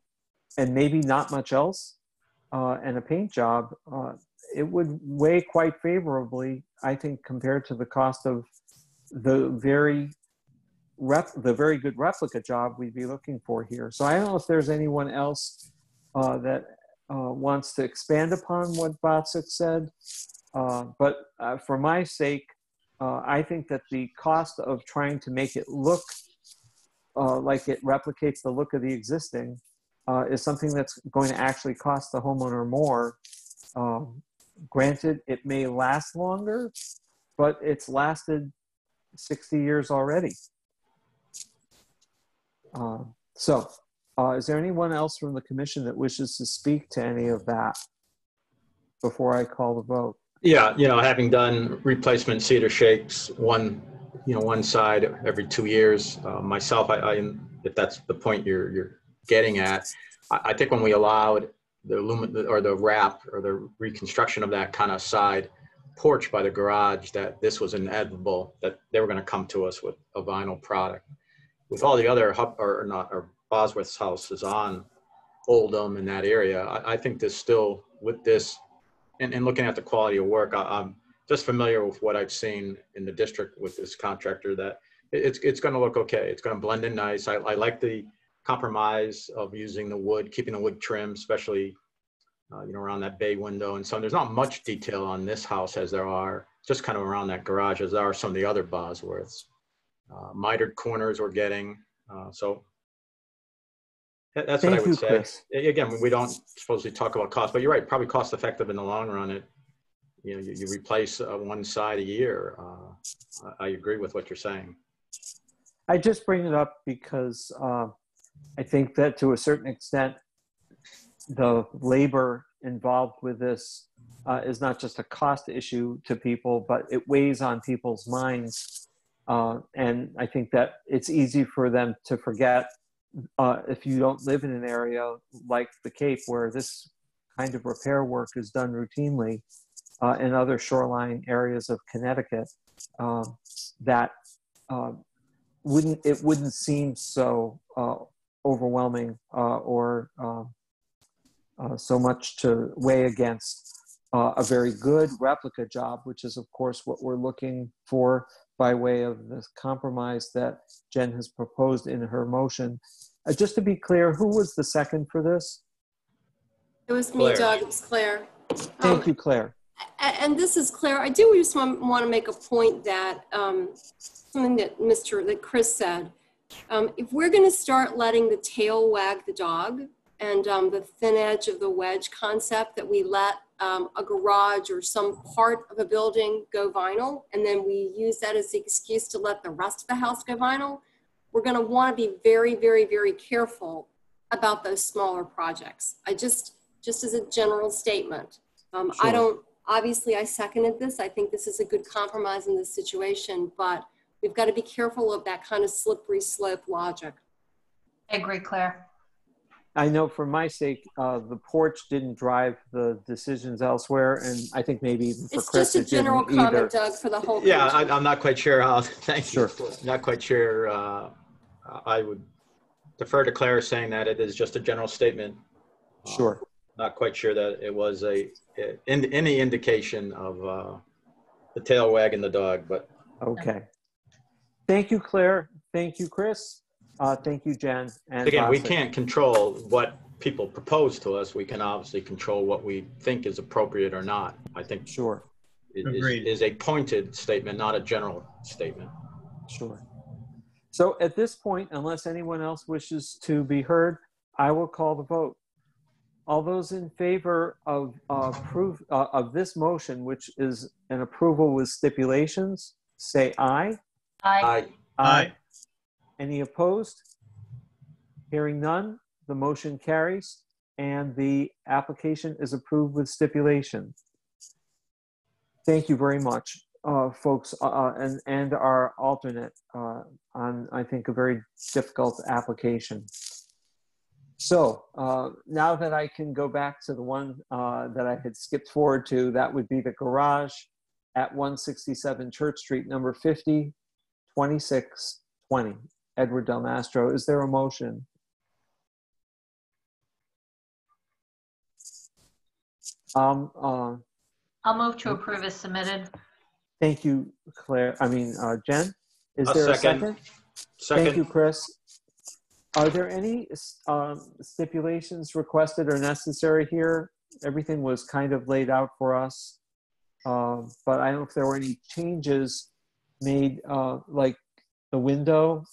and maybe not much else uh, and a paint job, uh, it would weigh quite favorably, I think, compared to the cost of the very rep, the very good replica job we'd be looking for here. So I don't know if there's anyone else uh, that uh, wants to expand upon what Vasek said, uh, but uh, for my sake, I think that the cost of trying to make it look like it replicates the look of the existing uh, is something that's going to actually cost the homeowner more. Um, granted, it may last longer, but it's lasted 60 years already. Uh, So, uh, is there anyone else from the commission that wishes to speak to any of that before I call the vote? Yeah, you know, having done replacement cedar shakes, one, you know, one side every two years, uh, myself, I, I, if that's the point you're, you're getting at, I, I think when we allowed the lumen, or the wrap, or the reconstruction of that kind of side porch by the garage, that this was inevitable, that they were gonna come to us with a vinyl product. With all the other, hub- or not, or Bosworth's houses on Oldham in that area, I, I think this still, with this, and, and looking at the quality of work, I, I'm just familiar with what I've seen in the district with this contractor that it- it's, it's gonna look okay. It's gonna blend in nice. I, I like the compromise of using the wood, keeping the wood trim, especially, uh, you know, around that bay window and so on. There's not much detail on this house as there are, just kind of around that garage as there are some of the other Bosworths. Uh, mitered corners we're getting, uh, so that- that's what I would you, say. Chris. Again, we don't supposedly talk about cost, but you're right, probably cost effective in the long run. It, you know, you, you replace uh, one side a year. Uh, I, I agree with what you're saying. I just bring it up because uh, I think that to a certain extent, the labor involved with this uh, is not just a cost issue to people, but it weighs on people's minds. Uh, and I think that it's easy for them to forget uh, if you don't live in an area like the Cape where this kind of repair work is done routinely uh, in other shoreline areas of Connecticut, um, that um, wouldn't it wouldn't seem so uh, overwhelming uh, or um, uh, so much to weigh against uh, a very good replica job, which is of course what we're looking for by way of the compromise that Jen has proposed in her motion. Uh, just to be clear, who was the second for this? It was me, Claire. Doug. It was Claire. Thank you, Claire. And this is Claire. I do just want, want to make a point that um, something that Mr. that Chris said. Um, if we're going to start letting the tail wag the dog and um, the thin edge of the wedge concept that we let um, a garage or some part of a building go vinyl and then we use that as the excuse to let the rest of the house go vinyl, we're going to want to be very, very, very careful about those smaller projects. I just, just as a general statement, um, I don't, obviously I seconded this. I think this is a good compromise in this situation, but we've got to be careful of that kind of slippery slope logic. I agree, Claire. I know for my sake, uh, the porch didn't drive the decisions elsewhere, and I think maybe even for It's Chris, just a it didn't general either. comment, Doug, for the whole. Yeah. I, I'm not quite sure how, *laughs* thank you. Not quite sure. uh, I would defer to Claire saying that it is just a general statement. Sure. Not quite sure that it was a, in, any indication of uh, the tail wagging the dog, but Okay. Thank you, Claire. Thank you, Chris. Uh, thank you, Jen. And again, we Vasek. can't control what people propose to us. We can obviously control what we think is appropriate or not. I think. Sure. Is, Agreed. is a pointed statement, not a general statement. Sure. So at this point, unless anyone else wishes to be heard, I will call the vote. All those in favor of uh, approve uh, of this motion, which is an approval with stipulations, say aye. Aye. Aye. Any opposed? Hearing none, the motion carries and the application is approved with stipulation. Thank you very much, uh, folks, uh, uh, and, and our alternate uh, on, I think, a very difficult application. So uh, now that I can go back to the one uh, that I had skipped forward to, that would be the garage at 167 Church Street, number 50, 2620. Edward Del Mastro. Is there a motion? Um, uh, I'll move to approve as submitted. thank you, Claire. I mean, uh, Jen. Is I'll there a second. second? Second. Thank you, Chris. Are there any um, stipulations requested or necessary here? Everything was kind of laid out for us, Um, but I don't know if there were any changes made, uh, like the window.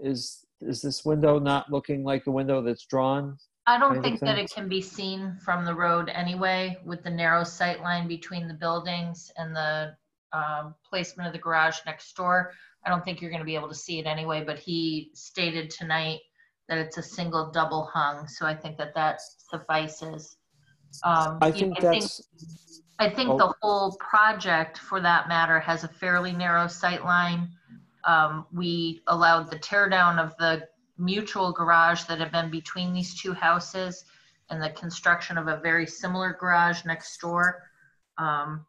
Is is this window not looking like the window that's drawn? I don't think that it can be seen from the road anyway with the narrow sight line between the buildings and the um, placement of the garage next door. I don't think you're gonna be able to see it anyway, but he stated tonight that it's a single double hung, so I think that that suffices. Um, I think that's, I think Oh. the whole project, for that matter, has a fairly narrow sight line. Um, we allowed the teardown of the mutual garage that had been between these two houses and the construction of a very similar garage next door. Um,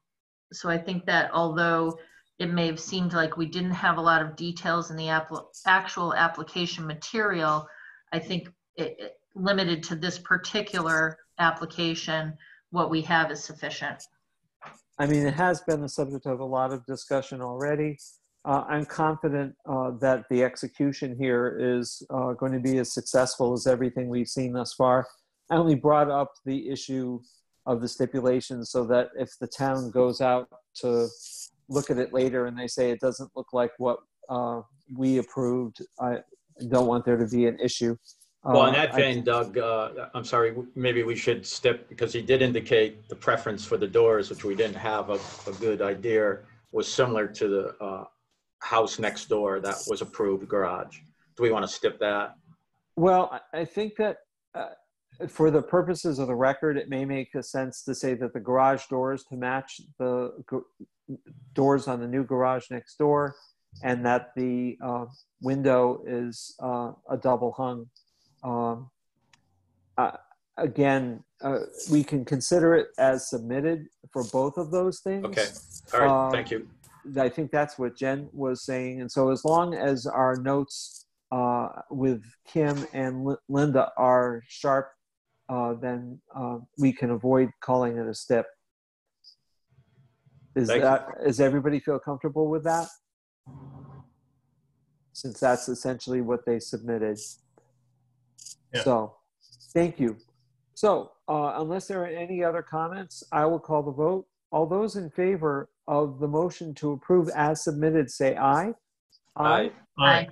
so I think that although it may have seemed like we didn't have a lot of details in the appl- actual application material, I think it, it limited to this particular application, what we have is sufficient. I mean, it has been the subject of a lot of discussion already. Uh, I'm confident uh, that the execution here is uh, going to be as successful as everything we've seen thus far. I only brought up the issue of the stipulation so that if the town goes out to look at it later and they say it doesn't look like what uh, we approved, I don't want there to be an issue. Well, in Uh, that vein, Doug, uh, I'm sorry, maybe we should step, because he did indicate the preference for the doors, which we didn't have a, a good idea, was similar to the uh, house next door that was approved garage. Do we want to skip that? Well, I- I think that uh, for the purposes of the record, it may make a sense to say that the garage doors to match the g- doors on the new garage next door, and that the uh, window is uh, a double hung. Um, uh, again, uh, we can consider it as submitted for both of those things. Okay, all right, Uh, thank you. I think that's what Jen was saying. And so, as long as our notes uh, with Kim and Li- Linda are sharp, uh, then uh, we can avoid calling it a step. Is Thank you. that is everybody feel comfortable with that? Since that's essentially what they submitted. Yeah. So, thank you. So, uh, unless there are any other comments, I will call the vote. All those in favor of the motion to approve as submitted, say aye. Aye. Aye.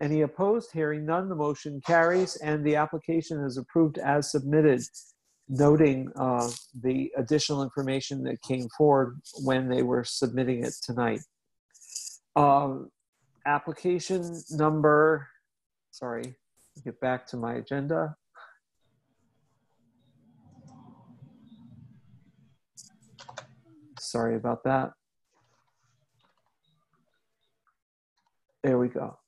Any opposed? Hearing none, the motion carries and the application is approved as submitted, noting uh, the additional information that came forward when they were submitting it tonight. Um, Application number, sorry, get back to my agenda. Sorry about that. There we go.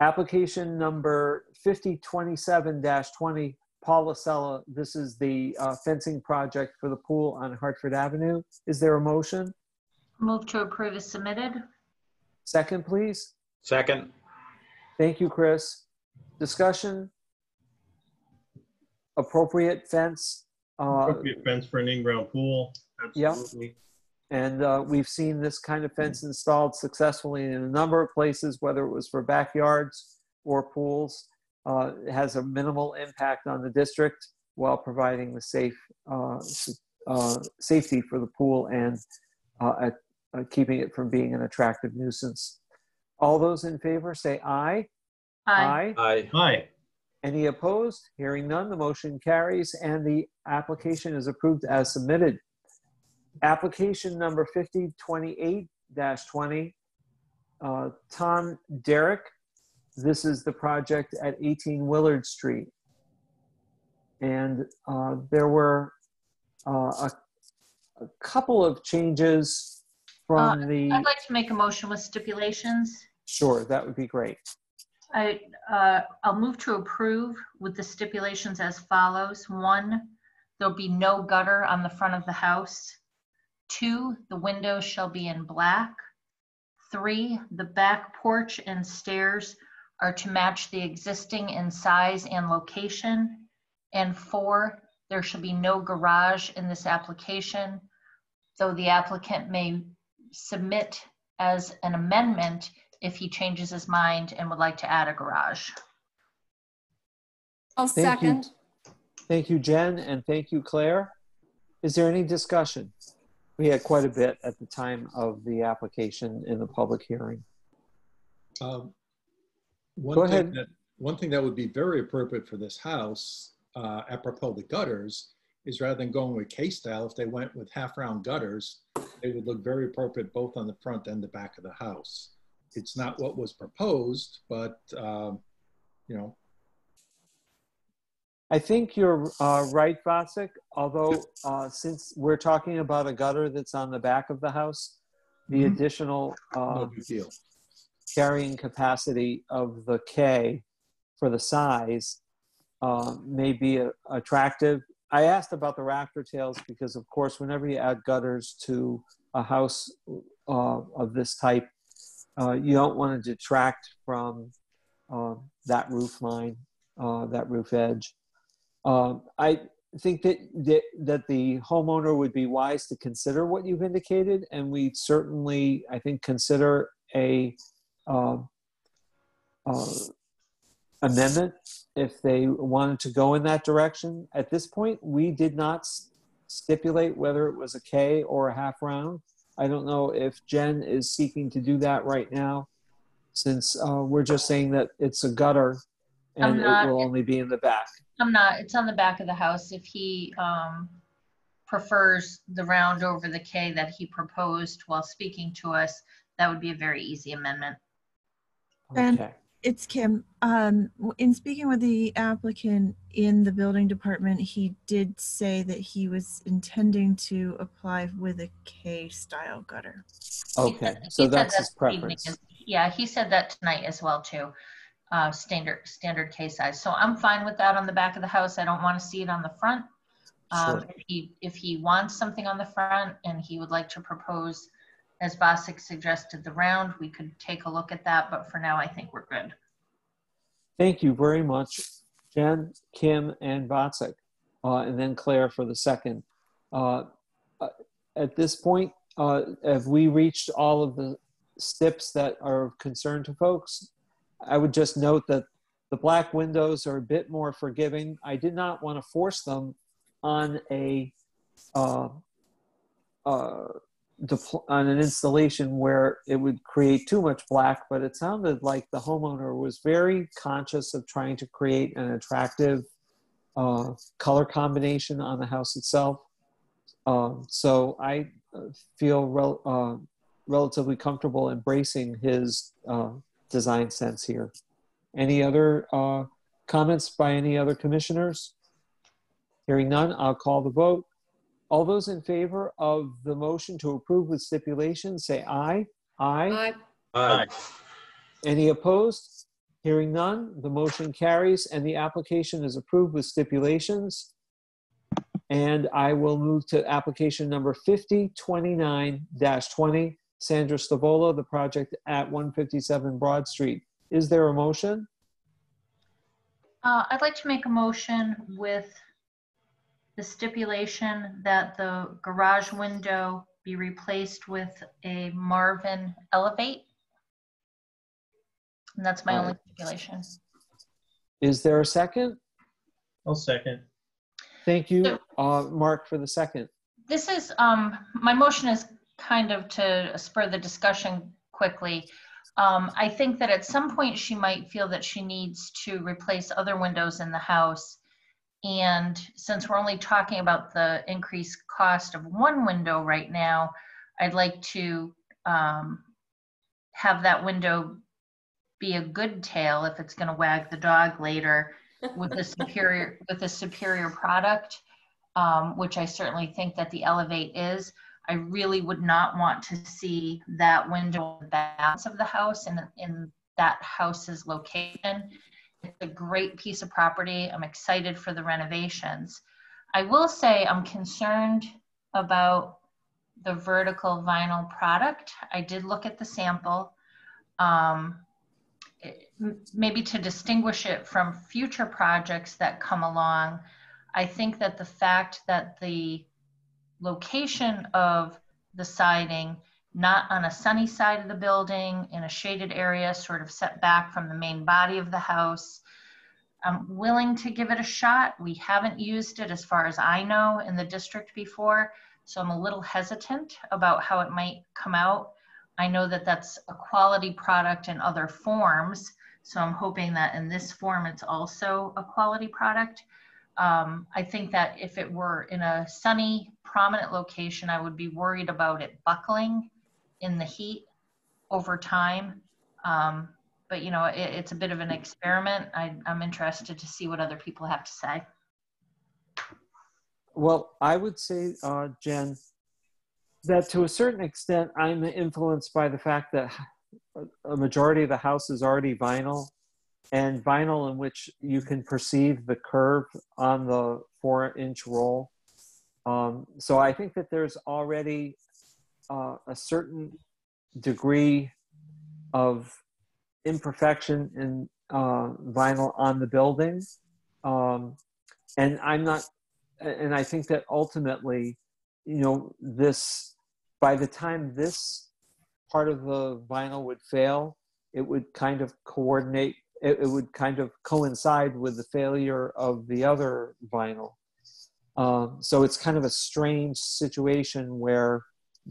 Application number 5027-20, Paul Lasella. This is the uh, fencing project for the pool on Hartford Avenue. Is there a motion? Move to approve is submitted. Second, please. Second, Thank you, Chris. Discussion? Appropriate fence? uh, Appropriate fence for an in-ground pool. Absolutely. And uh, we've seen this kind of fence installed successfully in a number of places, whether it was for backyards or pools. Uh, it has a minimal impact on the district while providing the safe uh, uh, safety for the pool and uh, at, uh, keeping it from being an attractive nuisance. All those in favor say aye. Aye. aye. Aye. Any opposed? Hearing none, the motion carries and the application is approved as submitted. Application number 5028-20, uh, Tom Derrick. This is the project at 18 Willard Street. And uh, there were uh, a, a couple of changes from the, I'd like to make a motion with stipulations. sure, that would be great. I, uh, I'll move to approve with the stipulations as follows. One, there'll be no gutter on the front of the house. Two, the windows shall be in black. Three, the back porch and stairs are to match the existing in size and location. And four, there shall be no garage in this application, though the applicant may submit as an amendment if he changes his mind and would like to add a garage. I'll Thank you. second. Thank you, Jen, and thank you, Claire. Is there any discussion? We had quite a bit at the time of the application in the public hearing. Um, Go One thing ahead. that, one thing that would be very appropriate for this house, uh, apropos the gutters, is rather than going with K-style, if they went with half-round gutters, they would look very appropriate both on the front and the back of the house. It's not what was proposed, but, um, you know, I think you're uh, right, Vasek, although uh, since we're talking about a gutter that's on the back of the house, the Mhm. additional uh, no carrying capacity of the K for the size uh, may be uh, attractive. I asked about the rafter tails because, of course, whenever you add gutters to a house uh, of this type, uh, you don't want to detract from uh, that roof line, uh, that roof edge. Um, I think that, that that the homeowner would be wise to consider what you've indicated, and we certainly, I think, consider a um, uh, amendment if they wanted to go in that direction. At this point, we did not stipulate whether it was a K or a half round. I don't know if Jen is seeking to do that right now, since uh, we're just saying that it's a gutter I'm and it will only be in the back. I'm not, it's on the back of the house. If he um, prefers the round over the K that he proposed while speaking to us, that would be a very easy amendment. And Okay. It's Kim. Um, in speaking with the applicant in the building department, he did say that he was intending to apply with a K style gutter. Okay, He so said that's that his this evening preference. as- Yeah, he said that tonight as well too. Uh, standard, standard K size. So I'm fine with that on the back of the house. I don't want to see it on the front. Um, Sure. if he, if he wants something on the front and he would like to propose, as Vasek suggested, the round, we could take a look at that, but for now, I think we're good. Thank you very much, Jen, Kim, and Vasek, uh, and then Claire for the second. Uh, uh, at this point, uh, have we reached all of the steps that are of concern to folks? I would just note that the black windows are a bit more forgiving. I did not want to force them on a uh, uh, depl- on an installation where it would create too much black, but it sounded like the homeowner was very conscious of trying to create an attractive uh, color combination on the house itself. Um, so I uh, feel rel- uh, relatively comfortable embracing his uh, design sense here. Any other uh, comments by any other commissioners? Hearing none, I'll call the vote. All those in favor of the motion to approve with stipulation, say aye. Aye. Aye. Any opposed? Hearing none, the motion carries and the application is approved with stipulations. And I will move to application number 5029-20, Sandra Stavola, the project at 157 Broad Street. Is there a motion? Uh, I'd like to make a motion with the stipulation that the garage window be replaced with a Marvin Elevate. And that's my only stipulation. Is there a second? I'll second. Thank you, uh, Mark, for the second. This is, um, my motion is kind of to spur the discussion quickly. Um, I think that at some point she might feel that she needs to replace other windows in the house. And since we're only talking about the increased cost of one window right now, I'd like to, um, have that window be a good tail if it's gonna wag the dog later with a superior, *laughs* with a superior product um, which I certainly think that the Elevate is. I really would not want to see that window in balance of the house and in that house's location. A great piece of property. I'm excited for the renovations. I will say I'm concerned about the vertical vinyl product. I did look at the sample. Um, maybe to distinguish it from future projects that come along, I think that the fact that the location of the siding, not on a sunny side of the building, in a shaded area, sort of set back from the main body of the house, I'm willing to give it a shot. We haven't used it, as far as I know, in the district before, so I'm a little hesitant about how it might come out. I know that that's a quality product in other forms, so I'm hoping that in this form it's also a quality product. um, I think that if it were in a sunny, prominent location, I would be worried about it buckling in the heat over time. Um, but you know, it, it's a bit of an experiment. I, I'm interested to see what other people have to say. Well, I would say, uh, Jen, that to a certain extent, I'm influenced by the fact that a majority of the house is already vinyl, and vinyl in which you can perceive the curve on the four-inch roll. Um, so I think that there's already uh, a certain degree of imperfection in uh, vinyl on the building, um, and I'm not. And I think that ultimately, you know, this by the time this part of the vinyl would fail, it would kind of coordinate, it, it would kind of coincide with the failure of the other vinyl. Um, so it's kind of a strange situation where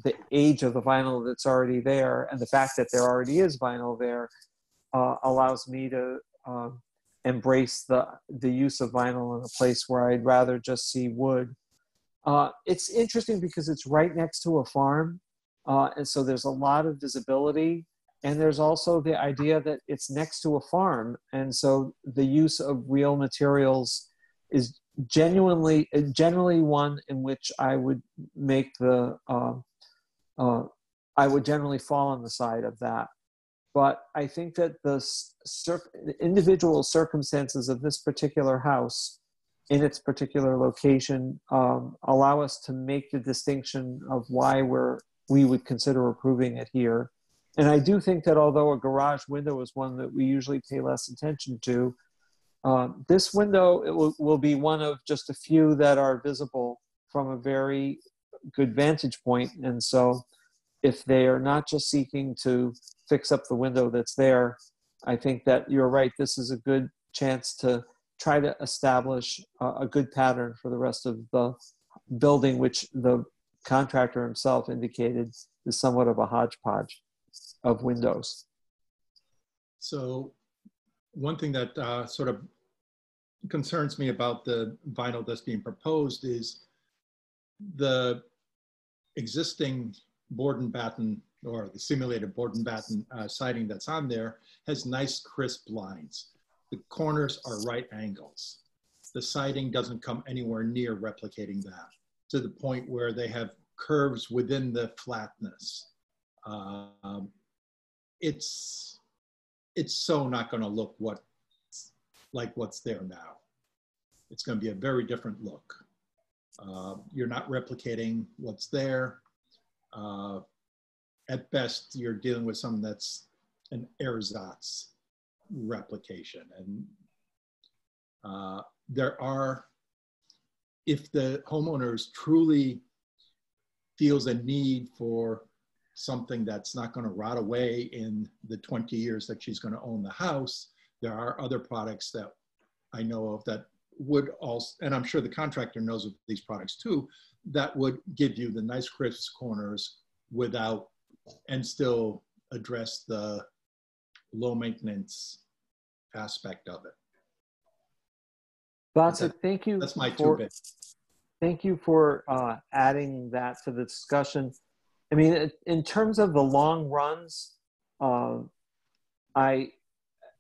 the age of the vinyl that's already there and the fact that there already is vinyl there uh, allows me to um, embrace the the use of vinyl in a place where I'd rather just see wood. Uh, it's interesting because it's right next to a farm, uh, and so there's a lot of visibility. And there's also the idea that it's next to a farm, and so the use of real materials is genuinely generally one in which I would make the uh, uh, I would generally fall on the side of that. But I think that the, cir- individual circumstances of this particular house in its particular location um, allow us to make the distinction of why we're we would consider approving it here. And I do think that although a garage window is one that we usually pay less attention to, um, this window it will, will be one of just a few that are visible from a very good vantage point. And so if they are not just seeking to fix up the window that's there, I think that you're right. This is a good chance to try to establish a, a good pattern for the rest of the building, which the contractor himself indicated is somewhat of a hodgepodge of windows. So one thing that uh, sort of concerns me about the vinyl that's being proposed is the existing board and batten or the simulated board and batten uh, siding that's on there has nice crisp lines. The corners are right angles. The siding doesn't come anywhere near replicating that to the point where they have curves within the flatness. Um, it's it's so not going to look what like what's there now. It's going to be a very different look. Uh, you're not replicating what's there. Uh, at best, you're dealing with something that's an ersatz replication. And uh, there are, if the homeowners truly feels a need for something that's not going to rot away in the 20 years that she's going to own the house, there are other products that I know of that would also, and I'm sure the contractor knows of these products too, that would give you the nice crisp corners without, and still address the low maintenance aspect of it. Vasek, thank you. That's my for, two bits. Thank you for uh, adding that to the discussion. I mean, in terms of the long runs, uh, I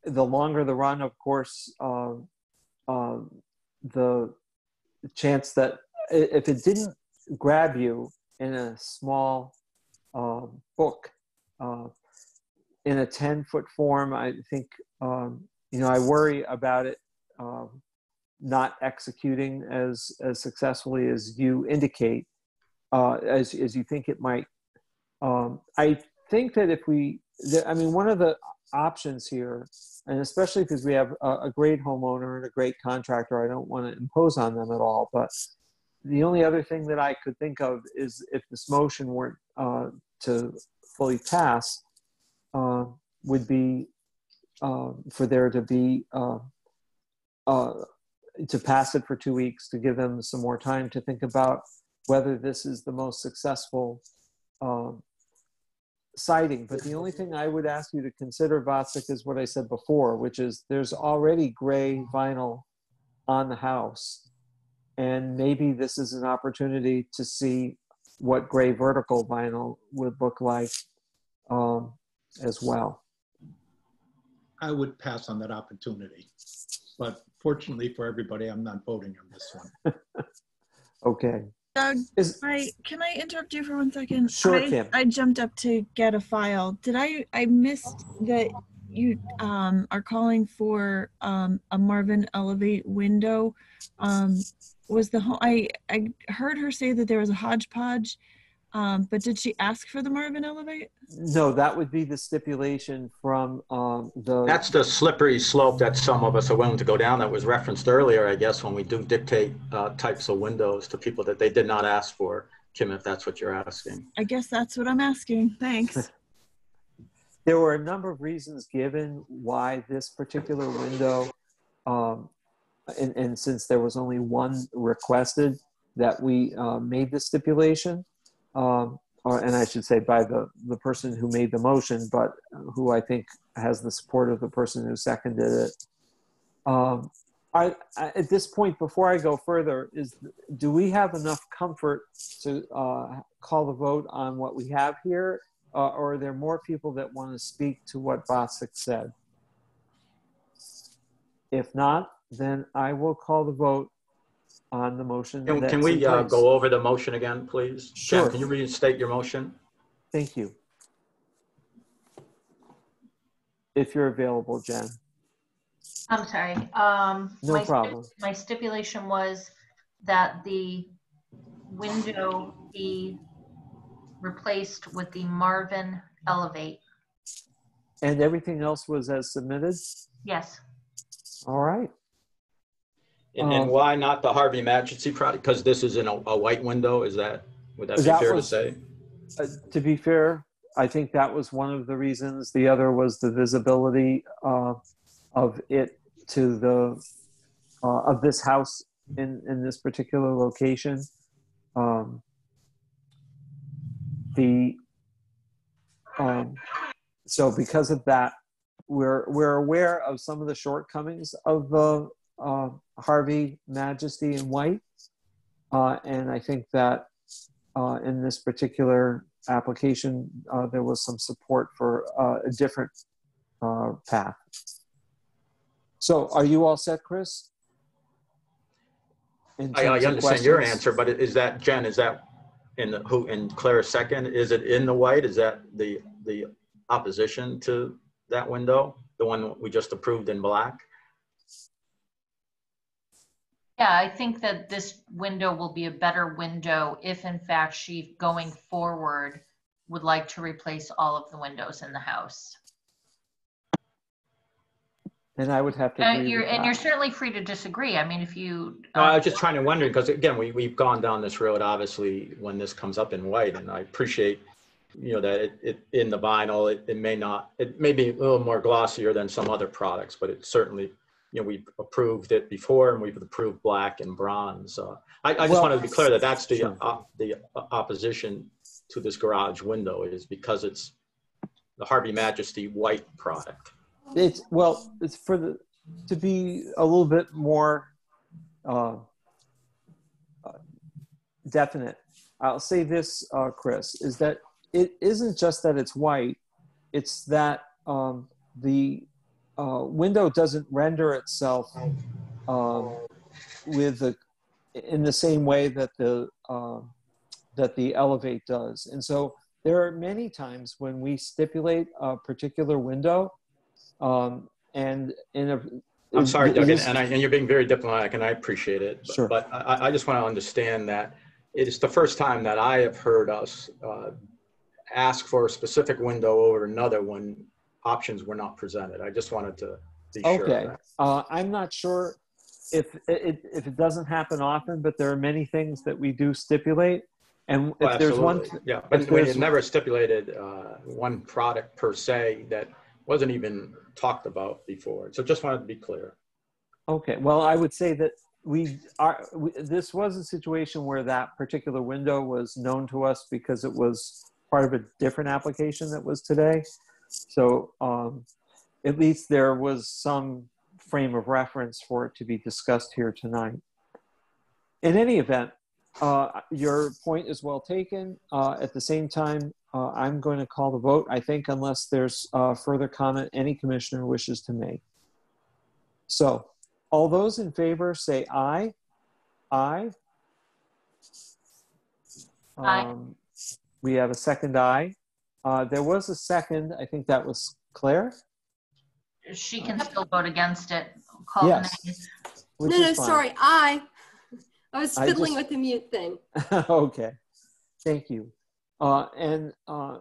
the longer the run, of course, uh, uh, the chance that if it didn't grab you in a small uh, book uh, in a 10 foot form, I think, um, you know, I worry about it um, not executing as, as successfully as you indicate, uh, as, as you think it might. Um, I think that if we, I mean, one of the options here, and especially because we have a, a, great homeowner and a great contractor, I don't want to impose on them at all. But the only other thing that I could think of is if this motion weren't uh, to fully pass, uh, would be uh, for there to be uh, uh, to pass it for two weeks to give them some more time to think about whether this is the most successful siding. But the only thing I would ask you to consider, Vasek, is what I said before, which is there's already gray vinyl on the house. and maybe this is an opportunity to see what gray vertical vinyl would look like um, as well. I would pass on that opportunity. But fortunately for everybody, I'm not voting on this one. *laughs* Okay. Doug, Is- I, can I interrupt you for one second? Sure, I, Kim. I jumped up to get a file. Did I, I missed that you um, are calling for um, a Marvin Elevate window. Um, was the, I, I heard her say that there was a hodgepodge, um, but did she ask for the Marvin Elevate? No, that would be the stipulation from um, the. That's the slippery slope that some of us are willing to go down that was referenced earlier, I guess, when we do dictate uh, types of windows to people that they did not ask for. Kim, if that's what you're asking. I guess that's what I'm asking. Thanks. *laughs* There were a number of reasons given why this particular window, um, and, and since there was only one requested, that we uh, made the stipulation. Um, or, and I should say by the, the person who made the motion, but who I think has the support of the person who seconded it. Um, I, I, at this point, before I go further, is do we have enough comfort to uh, call the vote on what we have here, uh, or are there more people that want to speak to what Vasek said? If not, then I will call the vote on the motion. Can, can we uh, go over the motion again, please? Sure. Jen, can you reinstate your motion? Thank you. If you're available, Jen. I'm sorry. Um, No my stip- problem. My stipulation was that the window be replaced with the Marvin Elevate. And everything else was as submitted? Yes. All right. And, and Um, why not the Harvey Majesty product? Because this is in a, a white window, is that, would that be That fair to say? Uh, to be fair, I think that was one of the reasons. The other was the visibility uh, of it to the uh, of this house in in this particular location. Um, the um, so because of that, we're we're aware of some of the shortcomings of the uh, Harvey Majesty and white, uh, and I think that uh, in this particular application, uh, there was some support for uh, a different uh, path. So, are you all set, Chris? I, I understand your answer, but is that, Jen, is that in the, who, in Claire's second, is it in the white? Is that the, the opposition to that window? The one we just approved in black? Yeah, I think that this window will be a better window if in fact she, going forward, would like to replace all of the windows in the house. And I would have to And agree you're, with and that. you're certainly free to disagree. I mean, if you. No, I was just uh, trying to wonder, because again, we, we've gone down this road, obviously, when this comes up in white, and I appreciate, you know, that it, it, in the vinyl, it, it may not, it may be a little more glossier than some other products, but it certainly, you know, we've approved it before, and we've approved black and bronze. Uh, I, I just Well- wanted to be clear that that's the, Sure. op- the opposition to this garage window is because it's the Harvey Majesty white product. It's well, it's for the to be a little bit more uh, uh, definite. I'll say this, uh, Chris, is that it isn't just that it's white; it's that um, the uh, window doesn't render itself um, with the in the same way that the um that the elevate does, and so there are many times when we stipulate a particular window um, and in a I'm sorry, Doug, and, and I, and you're being very diplomatic, and I appreciate it. But, Sure. but I, I just want to understand that it's the first time that I have heard us uh, ask for a specific window over another when options were not presented. I just wanted to be sure. okay uh, i'm not sure if it, if it doesn't happen often but there are many things that we do stipulate and if Well, there's one yeah, but we never stipulated uh, one product per se that wasn't even talked about before. So just wanted to be clear. Okay, well, I would say that we are, we, this was a situation where that particular window was known to us because it was part of a different application that was today. So um, at least there was some frame of reference for it to be discussed here tonight. in any event, uh, your point is well taken. Uh, at the same time, uh, I'm going to call the vote. I think unless there's uh, further comment any commissioner wishes to make. So, all those in favor say aye. Aye. Aye. Um, we have a second aye. Uh, there was a second. I think that was Claire. She can still vote against it. Call the Yes. nays. which No, no, is fine. sorry, I. I was I fiddling just- with the mute thing. *laughs* okay, thank you. Uh, and uh,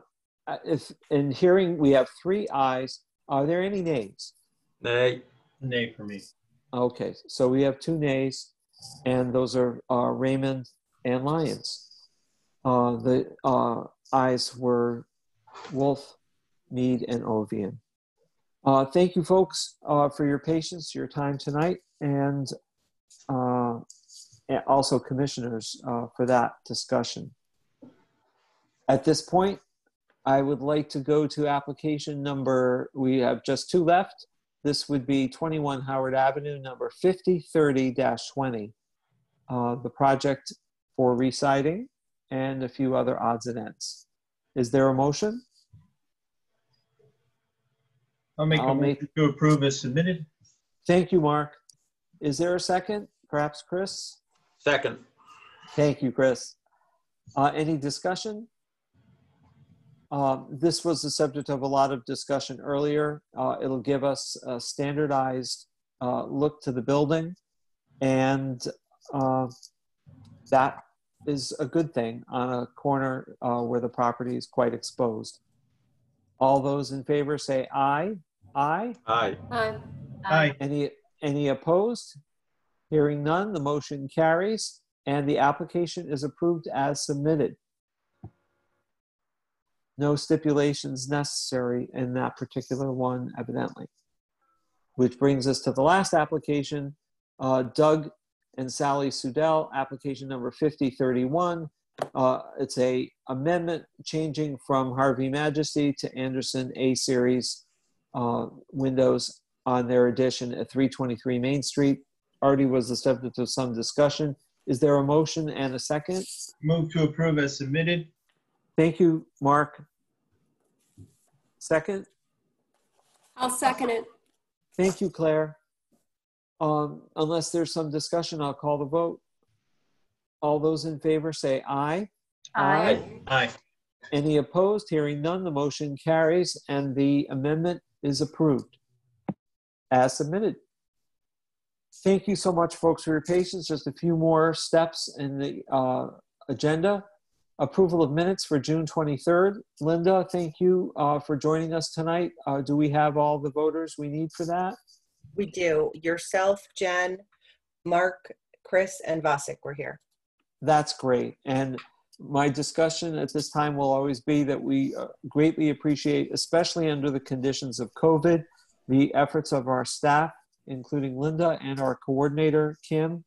if in hearing we have three ayes, are there any nays? Nay. Nay for me. Okay, so we have two nays, and those are uh, Raymond and Lyons. Uh, the uh, ayes were Wolf, Mead, and Ovian. Uh, thank you, folks, uh, for your patience, your time tonight, and, uh, and also commissioners uh, for that discussion. At this point, I would like to go to application number, we have just two left. This would be 21 Howard Avenue, number 5030-20. Uh, the project for reciting and a few other odds and ends. Is there a motion? I'll make a I'll motion to approve as submitted. Thank you, Mark. Is there a second? Perhaps Chris? Second. Thank you, Chris. Uh, any discussion? Um, this was the subject of a lot of discussion earlier. Uh, it'll give us a standardized uh, look to the building, and uh, that is a good thing on a corner uh, where the property is quite exposed. All those in favor say aye. Aye. Aye. Aye. Aye. Any, any opposed? Hearing none, the motion carries and the application is approved as submitted. No stipulations necessary in that particular one evidently. Which brings us to the last application, uh, Doug and Sally Sudell, application number 5031. Uh, It's a amendment changing from Harvey Majesty to Andersen A-Series uh, windows on their addition at 323 Main Street. Already was the subject of some discussion. Is there a motion and a second? Move to approve as submitted. Thank you, Mark. Second? I'll second it. Thank you, Claire. Um, Unless there's some discussion, I'll call the vote. All those in favor say aye. Aye. Aye. Any opposed? Hearing none, the motion carries and the amendment is approved as submitted. Thank you so much, folks, for your patience. Just a few more steps in the uh, agenda. Approval of minutes for June 23rd. Linda, thank you uh, for joining us tonight. Uh, Do we have all the voters we need for that? We do. Yourself, Jen, Mark, Chris, and Vasek were here. That's great. And my discussion at this time will always be that we uh, greatly appreciate, especially under the conditions of COVID, the efforts of our staff, including Linda and our coordinator, Kim.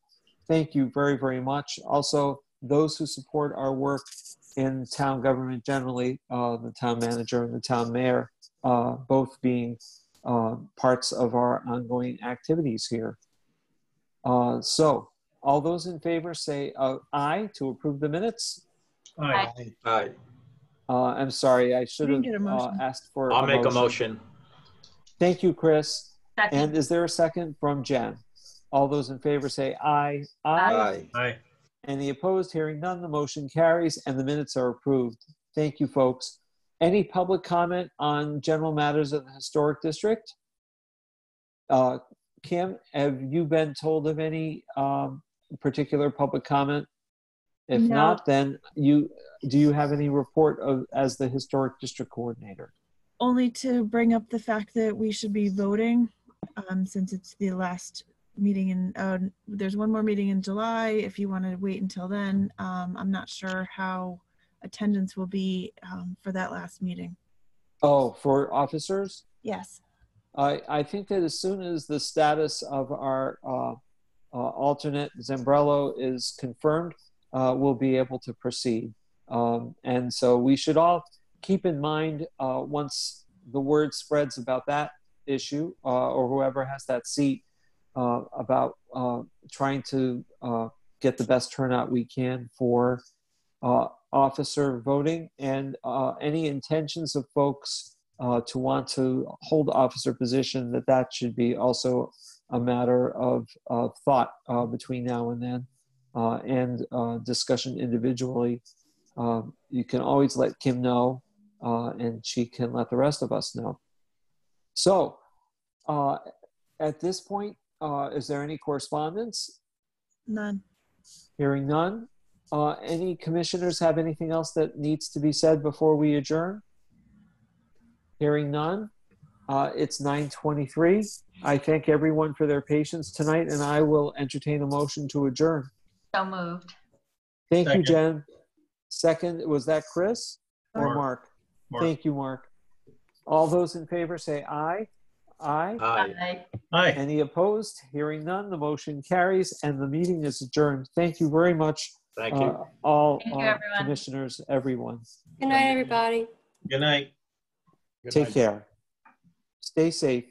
Thank you very, very much. Also, those who support our work in town government generally, uh, the town manager and the town mayor, uh, both being uh, parts of our ongoing activities here. Uh, so, all those in favor say uh, aye to approve the minutes. Aye. Aye. Uh, I'm sorry, I should have didn't get uh, asked for. I'll make a motion. Thank you, Chris. Second. And is there a second from Jen? All those in favor say aye. Aye. Aye. Any opposed? Hearing none, the motion carries and the minutes are approved. Thank you, folks. Any public comment on general matters of the historic district? Uh, Kim, have you been told of any um, particular public comment? If No. not, then you do you have any report of as the historic district coordinator? Only to bring up the fact that we should be voting, um, since it's the last meeting in, uh, there's one more meeting in July. If you want to wait until then, um, I'm not sure how attendance will be, um, for that last meeting. Oh, for officers? Yes. I, I think that as soon as the status of our uh, uh, alternate Zambrello is confirmed, uh, we'll be able to proceed. Um, and so we should all keep in mind uh, once the word spreads about that issue uh, or whoever has that seat uh, about uh, trying to uh, get the best turnout we can for uh, officer voting and uh, any intentions of folks uh, to want to hold officer position that that should be also a matter of, of thought uh, between now and then uh, and uh, discussion individually. Um, you can always let Kim know uh, and she can let the rest of us know. So uh, at this point, uh, is there any correspondence? None. Hearing none. Uh, any commissioners have anything else that needs to be said before we adjourn? Hearing none. Uh, it's 9:23. I thank everyone for their patience tonight, and I will entertain a motion to adjourn. So moved. Thank you, Second. Jen. Second, was that Chris or Mark. Mark? Mark. Thank you, Mark. All those in favor say aye. Aye. Aye. Aye. Any opposed? Hearing none, the motion carries and the meeting is adjourned. Thank you very much. Thank you. uh, All Thank you, uh, everyone. commissioners, everyone. Good night, everybody. Good night. Good Take night. care. Stay safe.